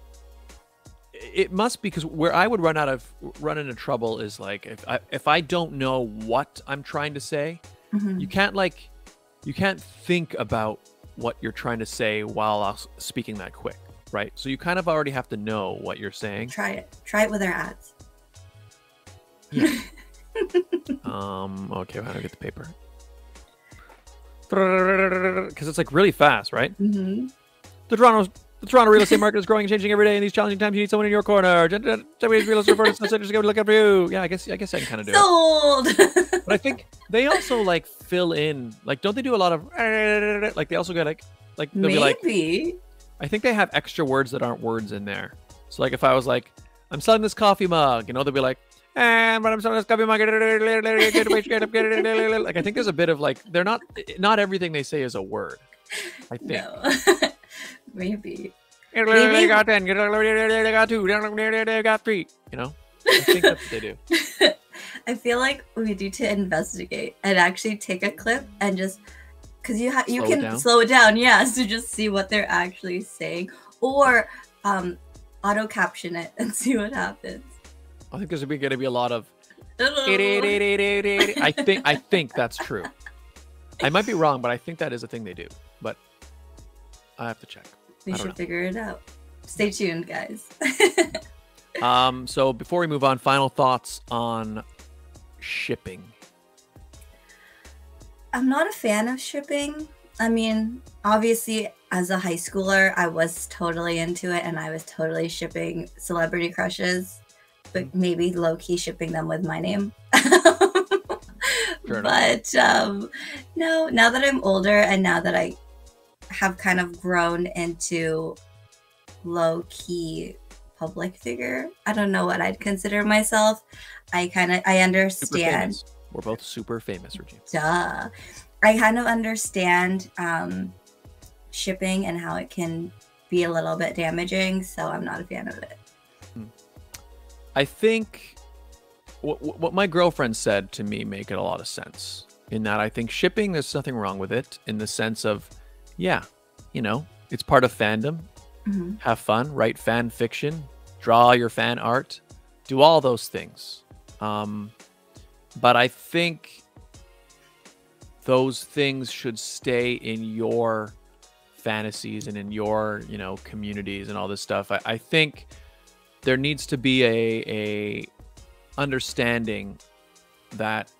[SPEAKER 1] It must be because where I would run out of run into trouble is like if I if I don't know what I'm trying to say,
[SPEAKER 3] Mhm.
[SPEAKER 1] you can't like you can't think about what you're trying to say while else speaking that quick, right? So you kind of already have to know what you're saying.
[SPEAKER 3] Try it. Try it with our ads. Yeah.
[SPEAKER 1] Um. Okay. How do I get the paper? Because it's like really fast, right?
[SPEAKER 3] Mm-hmm.
[SPEAKER 1] The Toronto, the Toronto real estate market is growing and changing every day. In these challenging times, you need someone in your corner. Real estate going to look after you. Yeah, I guess I guess I can kind of do it.
[SPEAKER 3] Sold.
[SPEAKER 1] But I think they also like fill in. Like, don't they do a lot of like? They also get like like they'll be like.
[SPEAKER 3] Maybe.
[SPEAKER 1] I think they have extra words that aren't words in there. So like if I was like, I'm selling this coffee mug, you know, they'll be like, and but I'm selling this coffee mug. Like I think there's a bit of like they're not not everything they say is a word. I think.
[SPEAKER 3] No. Maybe.
[SPEAKER 1] They got ten, got two, got three. You know, I think that's what they do.
[SPEAKER 3] I feel like we need to investigate and actually take a clip and just because you ha- you can slow it down, yeah, to just see what they're actually saying, or um, auto caption it and see what happens.
[SPEAKER 1] I think there's going to be a lot of. I think I think that's true. I might be wrong, but I think that is a thing they do. But I have to check.
[SPEAKER 3] we should
[SPEAKER 1] know.
[SPEAKER 3] figure it out. Stay tuned, guys.
[SPEAKER 1] Um, so before we move on, final thoughts on shipping.
[SPEAKER 3] I'm not a fan of shipping. I mean, obviously, as a high schooler, I was totally into it and I was totally shipping celebrity crushes, but maybe low key shipping them with my name. But um, no, now that I'm older and now that I have kind of grown into low key public figure, I don't know what I'd consider myself. I kind of I understand.
[SPEAKER 1] We're both super famous, Regine.
[SPEAKER 3] duh. I kind of understand um, shipping and how it can be a little bit damaging, so I'm not a fan of it.
[SPEAKER 1] I think what, what my girlfriend said to me make it a lot of sense. In that, I think shipping, there's nothing wrong with it. In the sense of, yeah, you know, it's part of fandom.
[SPEAKER 3] Mhm.
[SPEAKER 1] Have fun, write fan fiction, draw your fan art, do all those things. Um, but I think those things should stay in your fantasies and in your, you know, communities and all this stuff. I, I think there needs to be a a understanding that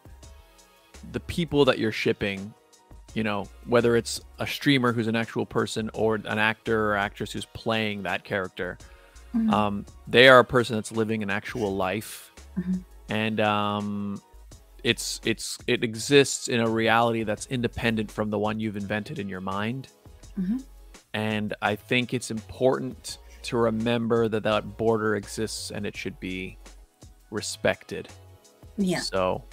[SPEAKER 1] the people that you're shipping you know whether it's a streamer who's an actual person or an actor or actress who's playing that character
[SPEAKER 3] Mhm.
[SPEAKER 1] um, they are a person that's living an actual life
[SPEAKER 3] Mhm.
[SPEAKER 1] and um, it's it's it exists in a reality that's independent from the one you've invented in your mind
[SPEAKER 3] Mhm.
[SPEAKER 1] and i think it's important to remember that that border exists and it should be respected
[SPEAKER 3] Yeah.
[SPEAKER 1] so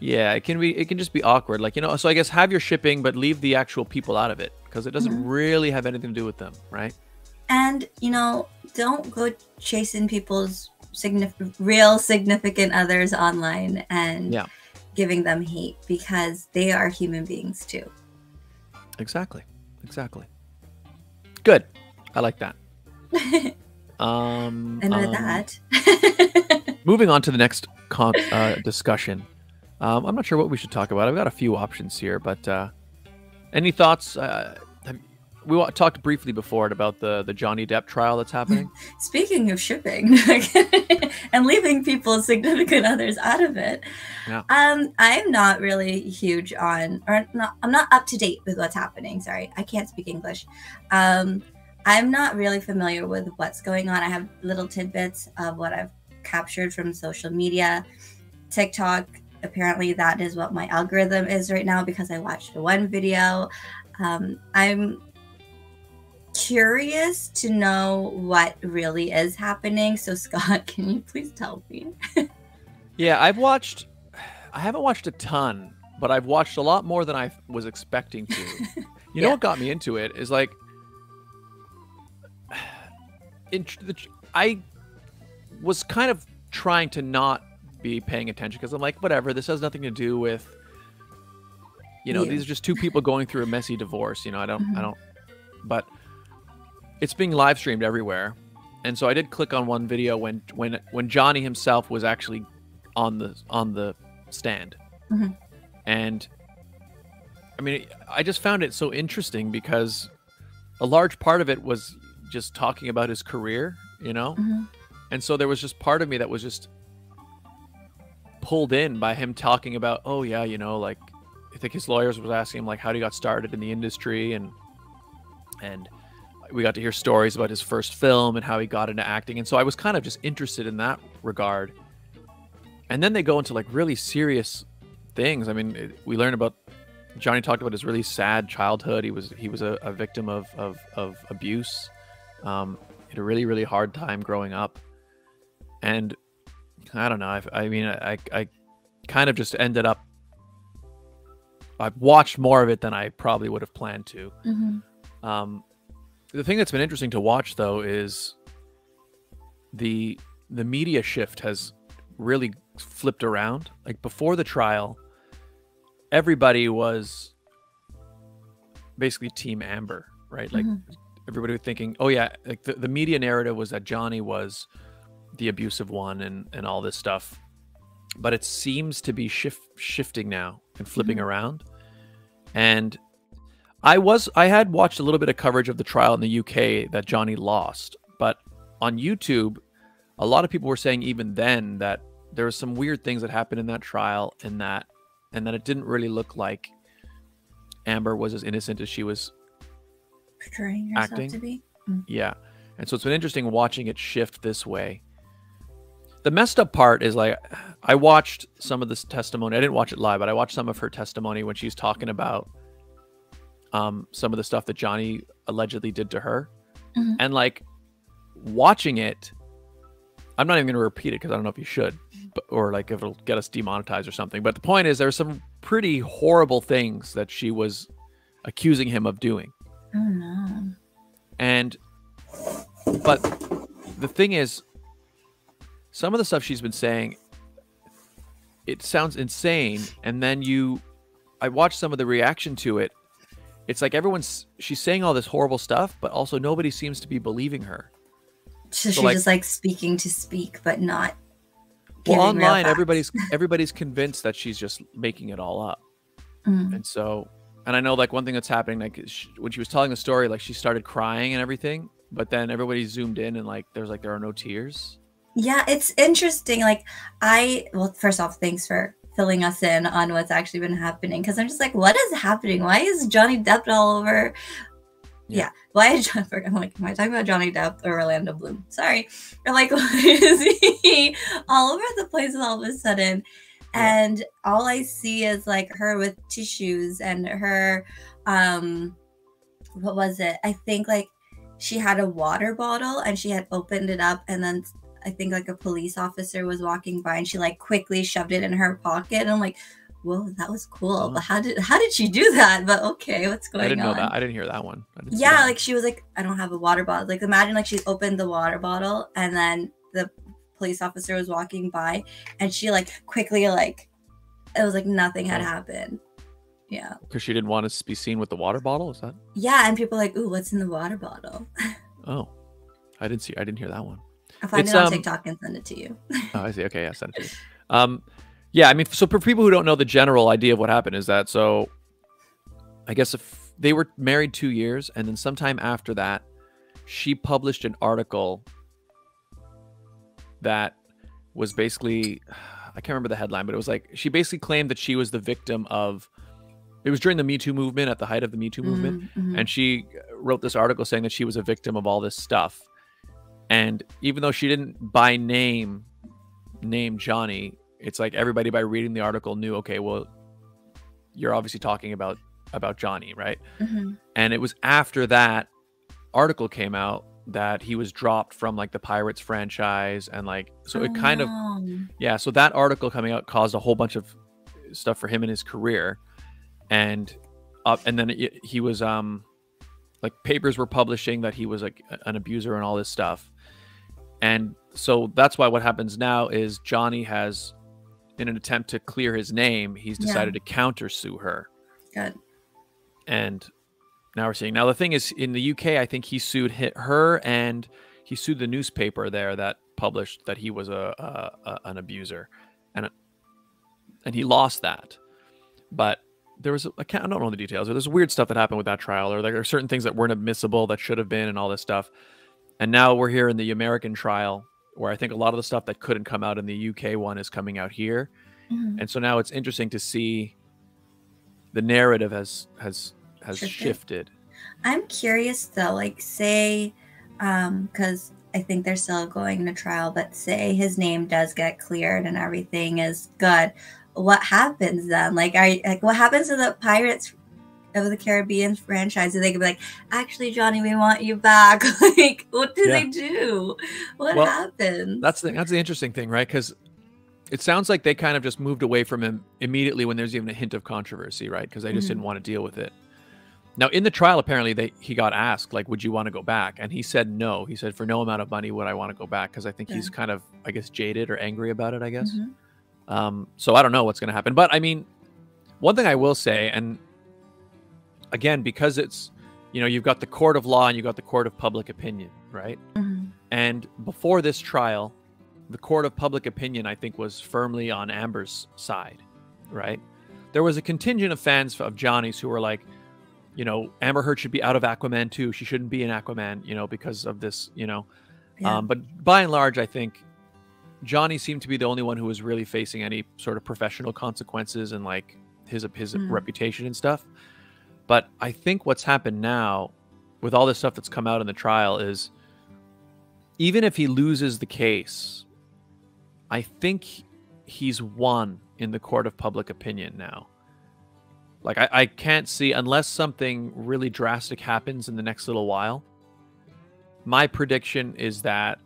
[SPEAKER 1] yeah, it can be it can just be awkward. Like, you know, so I guess have your shipping but leave the actual people out of it because it doesn't
[SPEAKER 3] Mhm.
[SPEAKER 1] really have anything to do with them, right?
[SPEAKER 3] And, you know, don't go chasing people's signif- real significant others online and
[SPEAKER 1] Yeah.
[SPEAKER 3] giving them hate because they are human beings too.
[SPEAKER 1] Exactly. Exactly. Good. I like that. Um
[SPEAKER 3] and with
[SPEAKER 1] um,
[SPEAKER 3] that,
[SPEAKER 1] moving on to the next con- uh, discussion. Um, I'm not sure what we should talk about. I've got a few options here, but uh, any thoughts? Uh, we talked briefly before about the the Johnny Depp trial that's happening.
[SPEAKER 3] speaking of shipping and leaving people's significant others out of it,
[SPEAKER 1] Yeah.
[SPEAKER 3] um, I'm not really huge on, or not, I'm not up to date with what's happening. Sorry, I can't speak English. Um, I'm not really familiar with what's going on. I have little tidbits of what I've captured from social media, TikTok. Apparently, that is what my algorithm is right now because I watched one video. Um, I'm curious to know what really is happening. So, Scott, can you please tell me?
[SPEAKER 1] Yeah, I've watched. I haven't watched a ton, but I've watched a lot more than I was expecting to. You know
[SPEAKER 3] Yeah.
[SPEAKER 1] what got me into it is like, in the, tr- I was kind of trying to not be paying attention because I'm like, whatever. This has nothing to do with. You know,
[SPEAKER 3] You.
[SPEAKER 1] these are just two people going through a messy divorce. You know, I don't, I
[SPEAKER 3] Mhm.
[SPEAKER 1] don't, but it's being live streamed everywhere, and so I did click on one video when when when Johnny himself was actually on the on the stand
[SPEAKER 3] Mhm.
[SPEAKER 1] and I mean, I just found it so interesting because a large part of it was just talking about his career, you know?
[SPEAKER 3] Mhm.
[SPEAKER 1] And so there was just part of me that was just pulled in by him talking about, oh yeah, you know, like I think his lawyers was asking him like how he got started in the industry and and we got to hear stories about his first film and how he got into acting. And so I was kind of just interested in that regard. And then they go into like really serious things. I mean, it, we learn about Johnny talked about his really sad childhood. He was he was a, a victim of of, of abuse. Um, had a really really hard time growing up, and I don't know. I, I mean, I I kind of just ended up. I've watched more of it than I probably would have planned to.
[SPEAKER 3] Mhm.
[SPEAKER 1] Um, the thing that's been interesting to watch though is the the media shift has really flipped around. Like before the trial, everybody was basically Team Amber, right? Like
[SPEAKER 3] Mhm.
[SPEAKER 1] everybody was thinking, oh yeah, like the, the media narrative was that Johnny was the abusive one and and all this stuff. But it seems to be shift shifting now and flipping
[SPEAKER 3] Mhm.
[SPEAKER 1] around. And I was I had watched a little bit of coverage of the trial in the UK that Johnny lost, but on YouTube, a lot of people were saying even then that there was some weird things that happened in that trial and that and that it didn't really look like Amber was as innocent as she was
[SPEAKER 3] Portraying yourself
[SPEAKER 1] Acting?
[SPEAKER 3] to be. Mm.
[SPEAKER 1] yeah. And so it's been interesting watching it shift this way. The messed up part is like I watched some of this testimony. I didn't watch it live, but I watched some of her testimony when she's talking about um some of the stuff that Johnny allegedly did to her.
[SPEAKER 3] Mhm.
[SPEAKER 1] And like watching it I'm not even going to repeat it because I don't know if you should, but, or like if it'll get us demonetized or something. But the point is, there's some pretty horrible things that she was accusing him of doing.
[SPEAKER 3] Oh no.
[SPEAKER 1] And but the thing is some of the stuff she's been saying it sounds insane and then you I watched some of the reaction to it. It's like everyone's she's saying all this horrible stuff, but also nobody seems to be believing her.
[SPEAKER 3] So, she's
[SPEAKER 1] like-
[SPEAKER 3] just like speaking to speak, but not.
[SPEAKER 1] Well, online everybody's everybody's convinced that she's just making it all up.
[SPEAKER 3] Mm.
[SPEAKER 1] And so, and I know like one thing that's happening, like sh when she was telling the story, like she started crying and everything, but then everybody zoomed in and like there's like there are no tears.
[SPEAKER 3] Yeah, it's interesting. Like, I, well, first off, thanks for filling us in on what's actually been happening because I'm just like, what is happening? Why is Johnny Depp all over?
[SPEAKER 1] Yeah.
[SPEAKER 3] Yeah. Why is John? I'm like, am I talking about Johnny Depp or Orlando Bloom? Sorry. Or like, why is he all over the place all of a sudden?
[SPEAKER 1] Yeah.
[SPEAKER 3] And all I see is like her with tissues and her, um, what was it? I think like she had a water bottle and she had opened it up and then I think like a police officer was walking by and she like quickly shoved it in her pocket. And I'm like, whoa, that was cool.
[SPEAKER 1] Oh.
[SPEAKER 3] But how did how did she do that? But okay, what's going on?
[SPEAKER 1] I didn't
[SPEAKER 3] on?
[SPEAKER 1] know that. I didn't hear that one.
[SPEAKER 3] Yeah, like she was like, I don't have a water bottle. Like imagine like she opened the water bottle and then the police officer was walking by and she like quickly like it was like nothing had
[SPEAKER 1] Oh.
[SPEAKER 3] happened. Yeah.
[SPEAKER 1] because she didn't want to be seen with the water bottle. Is that?
[SPEAKER 3] Yeah, and people are like, ooh, what's in the water bottle?
[SPEAKER 1] Oh, I didn't see. I didn't hear that one.
[SPEAKER 3] I'll find
[SPEAKER 1] It's,
[SPEAKER 3] it on
[SPEAKER 1] um,
[SPEAKER 3] TikTok and send it to you.
[SPEAKER 1] Oh, I see. Okay, yeah, send it to me. Um, yeah, I mean, so for people who don't know the general idea of what happened is that so, I guess if they were married two years, and then sometime after that, she published an article that was basically, I can't remember the headline, but it was like she basically claimed that she was the victim of. It was during the Me Too movement, at the height of the Me Too movement,
[SPEAKER 3] Mhm, mhm.
[SPEAKER 1] and she wrote this article saying that she was a victim of all this stuff and even though she didn't by name name johnny it's like everybody by reading the article knew okay well you're obviously talking about about johnny right?
[SPEAKER 3] Mhm.
[SPEAKER 1] and it was after that article came out that he was dropped from like the pirates franchise and like so it
[SPEAKER 3] Oh,
[SPEAKER 1] kind of yeah, so that article coming out caused a whole bunch of stuff for him in his career, and uh, and then it, he was um like papers were publishing that he was like an abuser and all this stuff, and so that's why what happens now is Johnny has, in an attempt to clear his name, he's
[SPEAKER 3] Yeah.
[SPEAKER 1] decided to counter sue her,
[SPEAKER 3] Good.
[SPEAKER 1] and now we're seeing now the thing is in the UK I think he sued hit her and he sued the newspaper there that published that he was a, a, a an abuser and and he lost that but there was a, I can't I don't know the details. There's weird stuff that happened with that trial, or there are certain things that weren't admissible that should have been, and all this stuff. And now we're here in the American trial, where I think a lot of the stuff that couldn't come out in the UK one is coming out here,
[SPEAKER 3] Mhm.
[SPEAKER 1] and so now it's interesting to see the narrative has has has
[SPEAKER 3] Shifted.
[SPEAKER 1] shifted.
[SPEAKER 3] I'm curious though, like say, um, because I think they're still going to trial, but say his name does get cleared and everything is good. What happens then? Like, are like what happens to the Pirates of the Caribbean franchise? Are they gonna be like, actually, Johnny, we want you back? like, what do
[SPEAKER 1] Yeah.
[SPEAKER 3] they do? What
[SPEAKER 1] Well,
[SPEAKER 3] happens?
[SPEAKER 1] That's the that's the interesting thing, right? Because it sounds like they kind of just moved away from him immediately when there's even a hint of controversy, right? Because they just
[SPEAKER 3] Mhm.
[SPEAKER 1] didn't want to deal with it. Now, in the trial, apparently, they he got asked like, "Would you want to go back?" And he said no. He said, "For no amount of money would I want to go back," because I think he's kind of, I guess, jaded or angry about it. I guess.
[SPEAKER 3] Mhm.
[SPEAKER 1] Um, so I don't know what's going to happen. But I mean, one thing I will say, and again, because it's, you know, you've got the court of law and you've got the court of public opinion, right?
[SPEAKER 3] Mhm.
[SPEAKER 1] And before this trial, the court of public opinion, I think, was firmly on Amber's side, right? There was a contingent of fans of Johnny's who were like, you know, Amber Heard should be out of Aquaman too. She shouldn't be in Aquaman, you know, because of this, you know.
[SPEAKER 3] Yeah.
[SPEAKER 1] Um, but by and large, I think Johnny seemed to be the only one who was really facing any sort of professional consequences and like his his
[SPEAKER 3] Mm.
[SPEAKER 1] reputation and stuff. But I think what's happened now, with all this stuff that's come out in the trial, is even if he loses the case, I think he's won in the court of public opinion now. Like I, I can't see unless something really drastic happens in the next little while. My prediction is that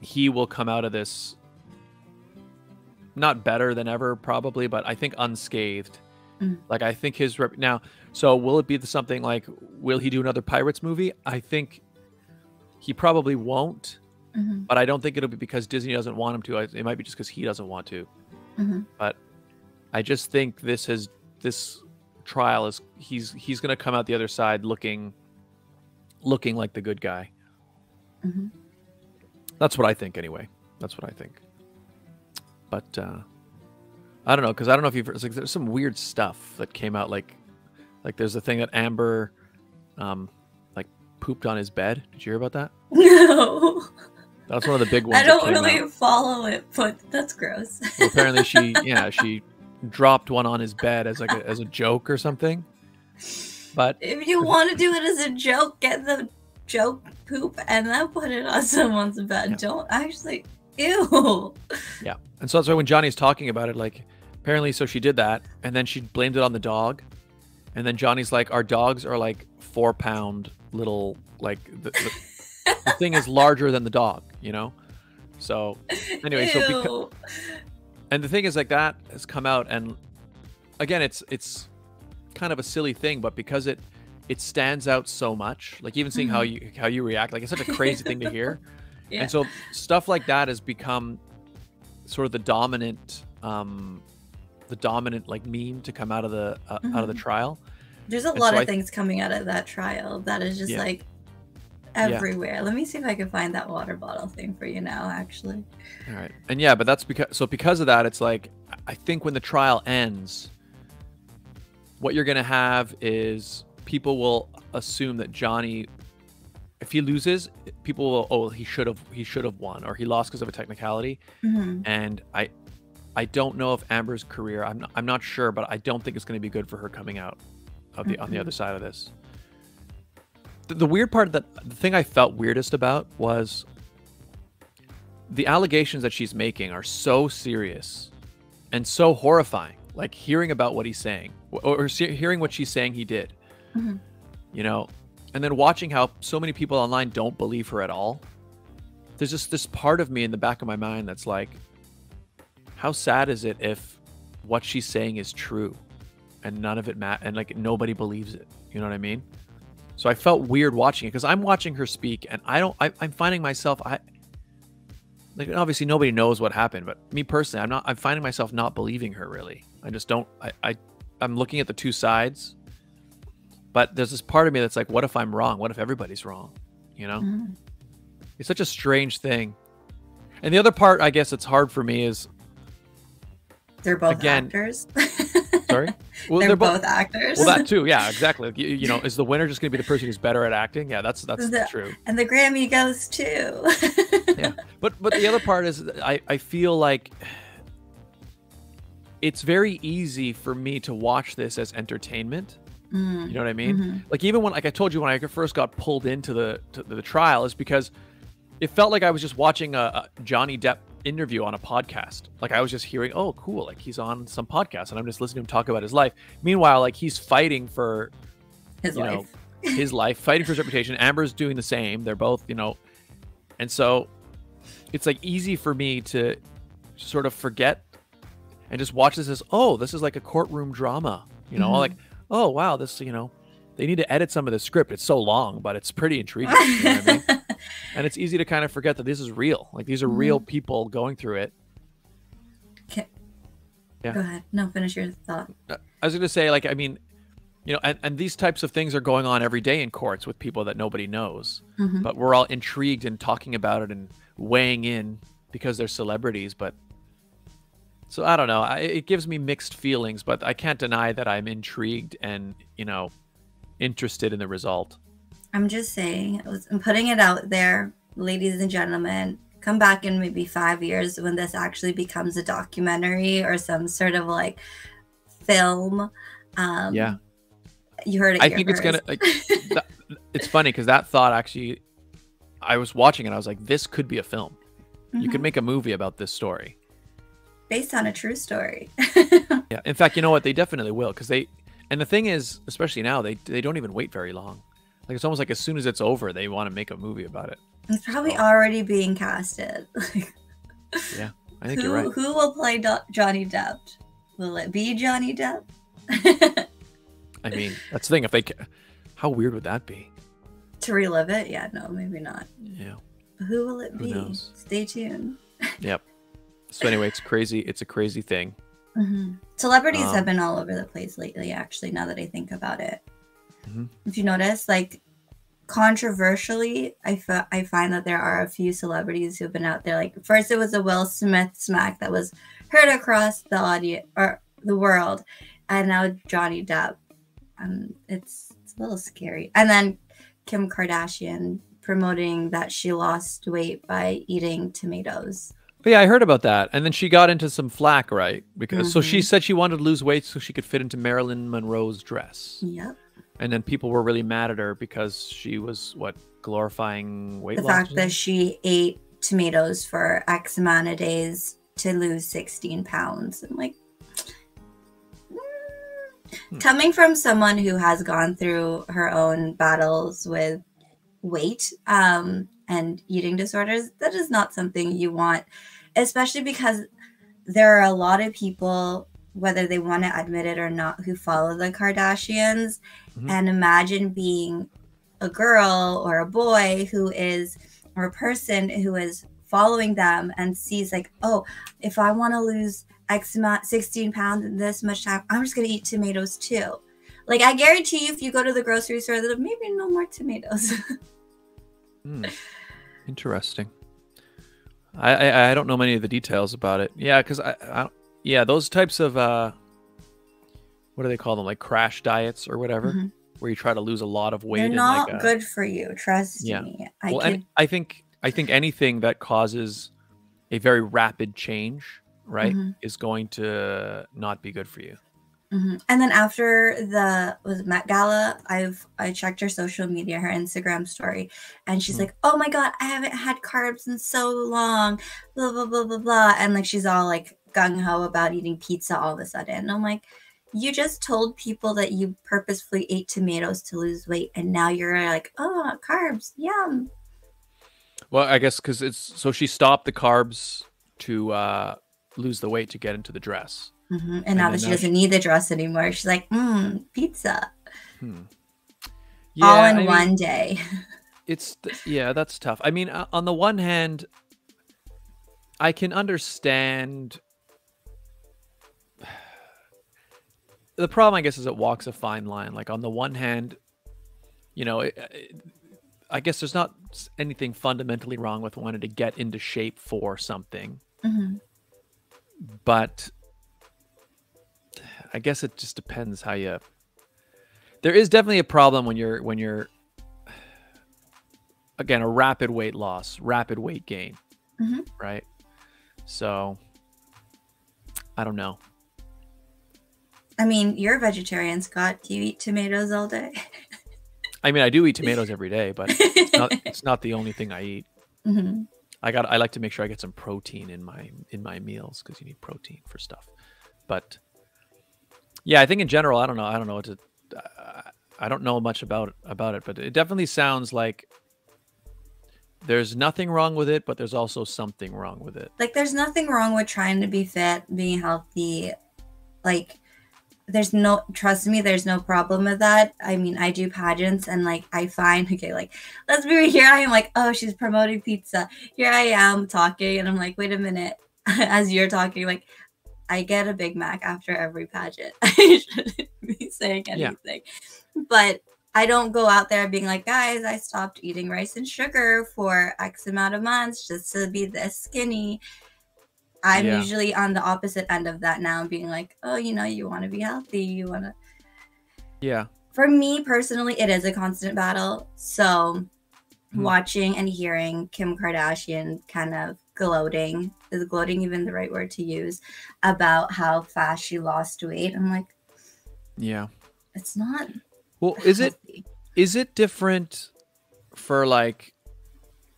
[SPEAKER 1] he will come out of this not better than ever, probably, but I think unscathed.
[SPEAKER 3] Mm.
[SPEAKER 1] Like I think his rep now. So will it be the something like? Will he do another Pirates movie? I think he probably won't,
[SPEAKER 3] Mhm.
[SPEAKER 1] but I don't think it'll be because Disney doesn't want him to. It might be just because he doesn't want to.
[SPEAKER 3] Mhm.
[SPEAKER 1] But I just think this has this trial is he's he's going to come out the other side looking looking like the good guy.
[SPEAKER 3] Mhm.
[SPEAKER 1] That's what I think anyway. That's what I think. But uh I don't know because I don't know if you've like there's some weird stuff that came out like like there's a thing that Amber um like pooped on his bed. Did you hear about that?
[SPEAKER 3] No,
[SPEAKER 1] That's one of the big ones.
[SPEAKER 3] I don't really
[SPEAKER 1] out.
[SPEAKER 3] follow it, but that's gross.
[SPEAKER 1] Well, apparently she yeah she dropped one on his bed as like a, as a joke or something. But
[SPEAKER 3] if you want to do it as a joke, get the joke poop and then put it on someone's bed.
[SPEAKER 1] Yeah.
[SPEAKER 3] Don't actually. Ew.
[SPEAKER 1] yeah, and so that's why when Johnny's talking about it, like apparently so she did that, and then she blamed it on the dog, and then Johnny's like, our dogs are like four pound little like the, the, the thing is larger than the dog, you know. So anyway, so beca- and the thing is like that has come out and again it's it's kind of a silly thing but because it it stands out so much like even seeing how you how you react like it's such a crazy thing to hear
[SPEAKER 3] Yeah.
[SPEAKER 1] and so stuff like that has become sort of the dominant um the dominant like meme to come out of the uh, out of the
[SPEAKER 3] Mhm.
[SPEAKER 1] trial
[SPEAKER 3] There's a
[SPEAKER 1] and
[SPEAKER 3] lot
[SPEAKER 1] so
[SPEAKER 3] of
[SPEAKER 1] I-
[SPEAKER 3] things coming out of that trial that is just
[SPEAKER 1] Yeah.
[SPEAKER 3] like everywhere. Let me see if I can find that water bottle thing for you now, actually.
[SPEAKER 1] All right. And yeah, but that's because so because of that, it's like I think when the trial ends, what you're gonna have is people will assume that Johnny, if he loses, people will oh he should have he should have won or he lost because of a technicality.
[SPEAKER 3] hmm
[SPEAKER 1] And I I don't know if Amber's career I'm not, I'm not sure, but I don't think it's gonna be good for her coming out of the on the other side of this. The, the weird part that the thing I felt weirdest about was the allegations that she's making are so serious and so horrifying. Like hearing about what he's saying, or, or hearing what she's saying he did,
[SPEAKER 3] Mhm.
[SPEAKER 1] you know, and then watching how so many people online don't believe her at all. There's just this part of me in the back of my mind that's like, how sad is it if what she's saying is true, and none of it mat and like nobody believes it. You know what I mean? So I felt weird watching it because I'm watching her speak, and I don't. I, I'm finding myself. I like obviously nobody knows what happened, but me personally, I'm not. I'm finding myself not believing her. Really, I just don't. I. I I'm looking at the two sides, but there's this part of me that's like, what if I'm wrong? What if everybody's wrong? You know,
[SPEAKER 3] Mhm.
[SPEAKER 1] it's such a strange thing. And the other part, I guess, it's hard for me is
[SPEAKER 3] They're both
[SPEAKER 1] Again-
[SPEAKER 3] actors.
[SPEAKER 1] Sorry.
[SPEAKER 3] Well, they're, they're both, both, actors.
[SPEAKER 1] Well, that too. Yeah, exactly. You, you, know, is the winner just going to be the person who's better at acting? Yeah, that's that's the, true.
[SPEAKER 3] And the Grammy goes too.
[SPEAKER 1] yeah, but but the other part is I I feel like it's very easy for me to watch this as entertainment. Mm. You know what I mean? Mm-hmm. Like even when like I told you when I first got pulled into the to the trial is because it felt like I was just watching a, a Johnny Depp interview on a podcast. Like I was just hearing, oh, cool, like he's on some podcast, and I'm just listening to him talk about his life. Meanwhile, like he's fighting for
[SPEAKER 3] his
[SPEAKER 1] you
[SPEAKER 3] life.
[SPEAKER 1] know his life, fighting for his reputation. Amber's doing the same. They're both, you know, and so it's like easy for me to sort of forget and just watch this as, oh, this is like a courtroom drama. You know, mm-hmm. like, oh wow, this, you know, they need to edit some of the script. It's so long, but it's pretty intriguing. You know I mean? and it's easy to kind of forget that this is real. Like these are mm-hmm. real people going through it.
[SPEAKER 3] Okay. Yeah. Go ahead. No, finish your thought. Uh,
[SPEAKER 1] I was going to say, like, I mean, you know, and, and these types of things are going on every day in courts with people that nobody knows. Mm-hmm. But we're all intrigued and talking about it and weighing in because they're celebrities. But so I don't know. I, it gives me mixed feelings, but I can't deny that I'm intrigued and, you know, interested in the result.
[SPEAKER 3] I'm just saying, I'm putting it out there, ladies and gentlemen. Come back in maybe five years when this actually becomes a documentary or some sort of like film. Um,
[SPEAKER 1] yeah,
[SPEAKER 3] you heard it.
[SPEAKER 1] I think
[SPEAKER 3] first.
[SPEAKER 1] it's gonna. Like, that, it's funny because that thought actually, I was watching it. I was like, this could be a film. Mm-hmm. You could mm-hmm. make a movie about this story,
[SPEAKER 3] based on a true story.
[SPEAKER 1] yeah. In fact, you know what? They definitely will because they and the thing is, especially now, they they don't even wait very long. Like it's almost like as soon as it's over, they want to make a movie about it.
[SPEAKER 3] It's probably so. already being casted.
[SPEAKER 1] yeah, I think
[SPEAKER 3] who,
[SPEAKER 1] you're right.
[SPEAKER 3] Who will play Do- Johnny Depp? Will it be Johnny Depp?
[SPEAKER 1] I mean, that's the thing. If they, how weird would that be?
[SPEAKER 3] To relive it? Yeah, no, maybe not.
[SPEAKER 1] Yeah.
[SPEAKER 3] Who will it who be? Knows? Stay tuned.
[SPEAKER 1] yep. So anyway, it's crazy. It's a crazy thing.
[SPEAKER 3] Mm-hmm. Celebrities um, have been all over the place lately, actually, now that I think about it. Mm-hmm. If you notice, like controversially, I, f- I find that there are a few celebrities who've been out there. Like, first, it was a Will Smith smack that was heard across the audience or the world, and now Johnny Depp. Um, it's, it's a little scary. And then Kim Kardashian promoting that she lost weight by eating tomatoes.
[SPEAKER 1] But yeah, I heard about that. And then she got into some flack, right? Because mm-hmm. so she mm-hmm. said she wanted to lose weight so she could fit into Marilyn Monroe's dress.
[SPEAKER 3] Yep.
[SPEAKER 1] And then people were really mad at her because she was what glorifying weight
[SPEAKER 3] the
[SPEAKER 1] loss.
[SPEAKER 3] The fact that she ate tomatoes for X amount of days to lose 16 pounds. And like hmm. coming from someone who has gone through her own battles with weight um, and eating disorders, that is not something you want especially because there are a lot of people whether they want to admit it or not who follow the kardashians mm-hmm. and imagine being a girl or a boy who is or a person who is following them and sees like oh if i want to lose x amount 16 pounds in this much time i'm just going to eat tomatoes too like i guarantee you if you go to the grocery store there'll maybe no more tomatoes
[SPEAKER 1] mm. interesting I, I, I don't know many of the details about it. Yeah, because I, I yeah those types of uh, what do they call them? Like crash diets or whatever, mm-hmm. where you try to lose a lot of weight.
[SPEAKER 3] They're not like a, good for you. Trust
[SPEAKER 1] yeah.
[SPEAKER 3] me.
[SPEAKER 1] I well, and I think I think anything that causes a very rapid change, right, mm-hmm. is going to not be good for you.
[SPEAKER 3] Mm-hmm. And then after the was Met Gala, I've I checked her social media, her Instagram story, and she's mm-hmm. like, "Oh my god, I haven't had carbs in so long," blah blah blah blah blah, and like she's all like gung ho about eating pizza all of a sudden. And I'm like, you just told people that you purposefully ate tomatoes to lose weight, and now you're like, "Oh, carbs, yum."
[SPEAKER 1] Well, I guess because it's so she stopped the carbs to uh, lose the weight to get into the dress.
[SPEAKER 3] Mm-hmm. And, and now that she doesn't she... need the dress anymore, she's like, mmm, pizza. Hmm. Yeah, All in I one mean, day.
[SPEAKER 1] it's yeah, that's tough. I mean, on the one hand, I can understand. The problem, I guess, is it walks a fine line. Like on the one hand, you know, it, it, I guess there's not anything fundamentally wrong with wanting to get into shape for something. Mm-hmm. But I guess it just depends how you. There is definitely a problem when you're when you're again a rapid weight loss, rapid weight gain,
[SPEAKER 3] Mhm.
[SPEAKER 1] right? So I don't know.
[SPEAKER 3] I mean, you're a vegetarian, Scott. Do you eat tomatoes all day?
[SPEAKER 1] I mean, I do eat tomatoes every day, but it's not, it's not the only thing I eat.
[SPEAKER 3] hmm
[SPEAKER 1] I got I like to make sure I get some protein in my in my meals because you need protein for stuff. But yeah, I think in general, I don't know. I don't know what to. Uh, I don't know much about about it, but it definitely sounds like there's nothing wrong with it, but there's also something wrong with it.
[SPEAKER 3] Like, there's nothing wrong with trying to be fit, being healthy. Like, there's no, trust me, there's no problem with that. I mean, I do pageants and like, I find, okay, like, let's be real, here I am, like, oh, she's promoting pizza. Here I am talking, and I'm like, wait a minute. As you're talking, like, I get a Big Mac after every pageant. I shouldn't be saying
[SPEAKER 1] Yeah.
[SPEAKER 3] anything. But I don't go out there being like, guys, I stopped eating rice and sugar for X amount of months just to be this skinny. I'm
[SPEAKER 1] Yeah.
[SPEAKER 3] usually on the opposite end of that now, being like, oh, you know, you want to be healthy. You want to.
[SPEAKER 1] Yeah,
[SPEAKER 3] For me personally, it is a constant battle. So
[SPEAKER 1] Hmm.
[SPEAKER 3] watching and hearing Kim Kardashian kind of gloating is gloating even the right word to use about how fast she lost weight? I'm like,
[SPEAKER 1] yeah.
[SPEAKER 3] it's not.
[SPEAKER 1] Well, is it is it different for like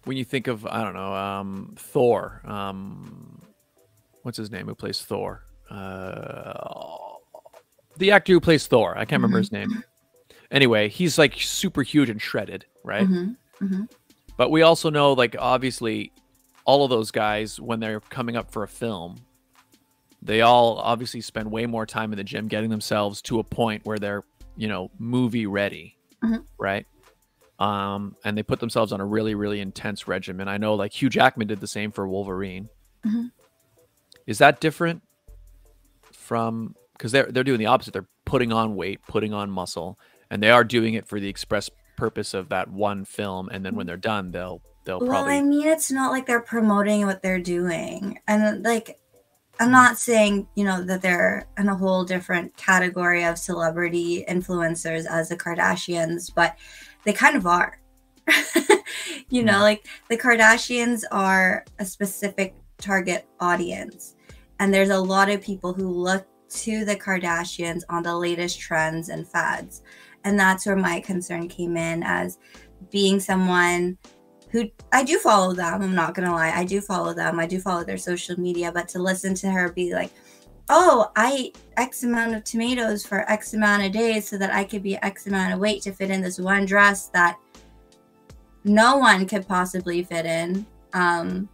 [SPEAKER 1] when you think of I don't know um Thor um what's his name who plays Thor? Uh the actor who plays Thor. I can't remember his name. Anyway he's like super huge and shredded right?
[SPEAKER 3] Mhm, mhm.
[SPEAKER 1] but we also know like obviously all of those guys when they're coming up for a film they all obviously spend way more time in the gym getting themselves to a point where they're you know movie ready
[SPEAKER 3] Mhm.
[SPEAKER 1] right? Um and they put themselves on a really really intense regimen. I know like hugh jackman did the same for wolverine.
[SPEAKER 3] Mhm.
[SPEAKER 1] Is that different from because they're they're doing the opposite they're putting on weight putting on muscle and they are doing it for the express purpose of that one film and then when they're done they'll they'll
[SPEAKER 3] Well,
[SPEAKER 1] probably
[SPEAKER 3] I mean, it's not like they're promoting what they're doing. And like, I'm hmm. not saying, you know, that they're in a whole different category of celebrity influencers as the Kardashians, but they kind of are. you know, hmm. like the Kardashians are a specific target audience. And there's a lot of people who look to the Kardashians on the latest trends and fads. And that's where my concern came in as being someone who I do follow them. I'm not gonna lie, I do follow them. I do follow their social media, but to listen to her be like, "Oh, I eat X amount of tomatoes for X amount of days so that I could be X amount of weight to fit in this one dress that no one could possibly fit in." Um,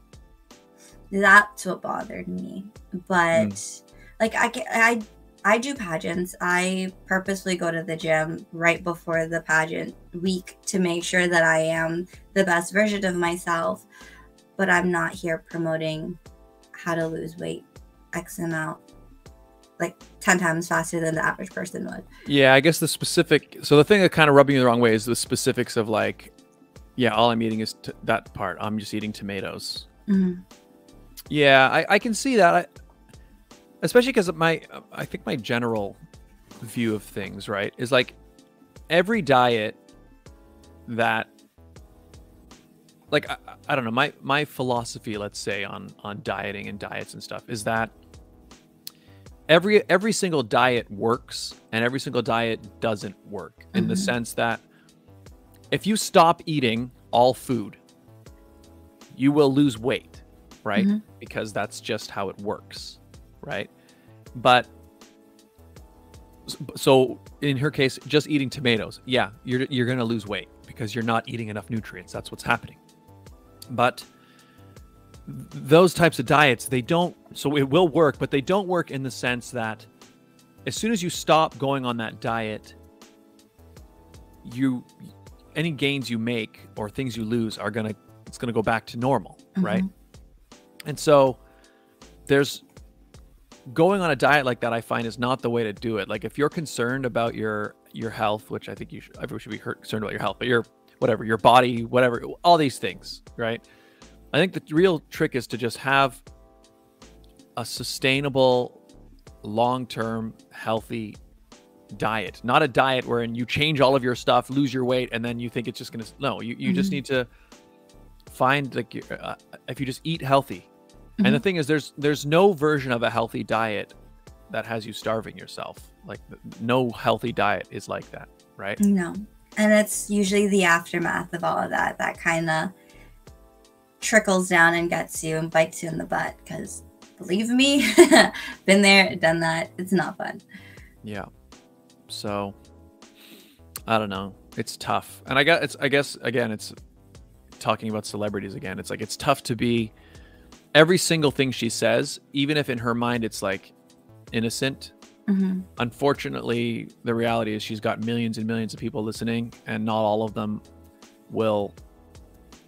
[SPEAKER 3] that's what bothered me. But like, I can, I I do pageants. I purposely go to the gym right before the pageant week to make sure that I am the best version of myself. But I'm not here promoting how to lose weight X amount, like 10 times faster than the average person would.
[SPEAKER 1] Yeah, I guess the specific. So the thing that kind of rubbing you the wrong way is the specifics of like, yeah, all I'm eating is t- that part. I'm just eating tomatoes.
[SPEAKER 3] Mhm.
[SPEAKER 1] Yeah, I, I can see that. I, especially because my, I think my general view of things, right, is like every diet that, like, I, I don't know, my my philosophy, let's say on on dieting and diets and stuff, is that every every single diet works and every single diet doesn't work in the
[SPEAKER 3] Mhm.
[SPEAKER 1] sense that if you stop eating all food you will lose weight right?
[SPEAKER 3] Mhm.
[SPEAKER 1] because that's just how it works right? But so in her case just eating tomatoes yeah you're you're going to lose weight because you're not eating enough nutrients. That's what's happening. But those types of diets they don't so it will work but they don't work in the sense that as soon as you stop going on that diet you any gains you make or things you lose are gonna it's gonna go back to normal right and so there's going on a diet like that i find is not the way to do it like if you're concerned about your your health which i think you should everyone should be hurt, concerned about your health but your whatever your body whatever all these things right I think the real trick is to just have a sustainable long-term healthy diet, not a diet wherein you change all of your stuff, lose your weight, and then you think it's just gonna. No, you, you just
[SPEAKER 3] Mhm.
[SPEAKER 1] need to find like uh, if you just eat healthy. And the mm-hmm. thing is, there's there's no version of a healthy diet that has you starving yourself. Like no healthy diet is like that, right?
[SPEAKER 3] No. And it's usually the aftermath of all of that that kind of trickles down and gets you and bites you in the butt. Because believe me, been there, done that. It's not fun.
[SPEAKER 1] Yeah. So I don't know. It's tough. And I got it's I guess again it's talking about celebrities again. It's like it's tough to be every single thing she says, even if in her mind it's like innocent.
[SPEAKER 3] hmm
[SPEAKER 1] Unfortunately, the reality is she's got millions and millions of people listening and not all of them will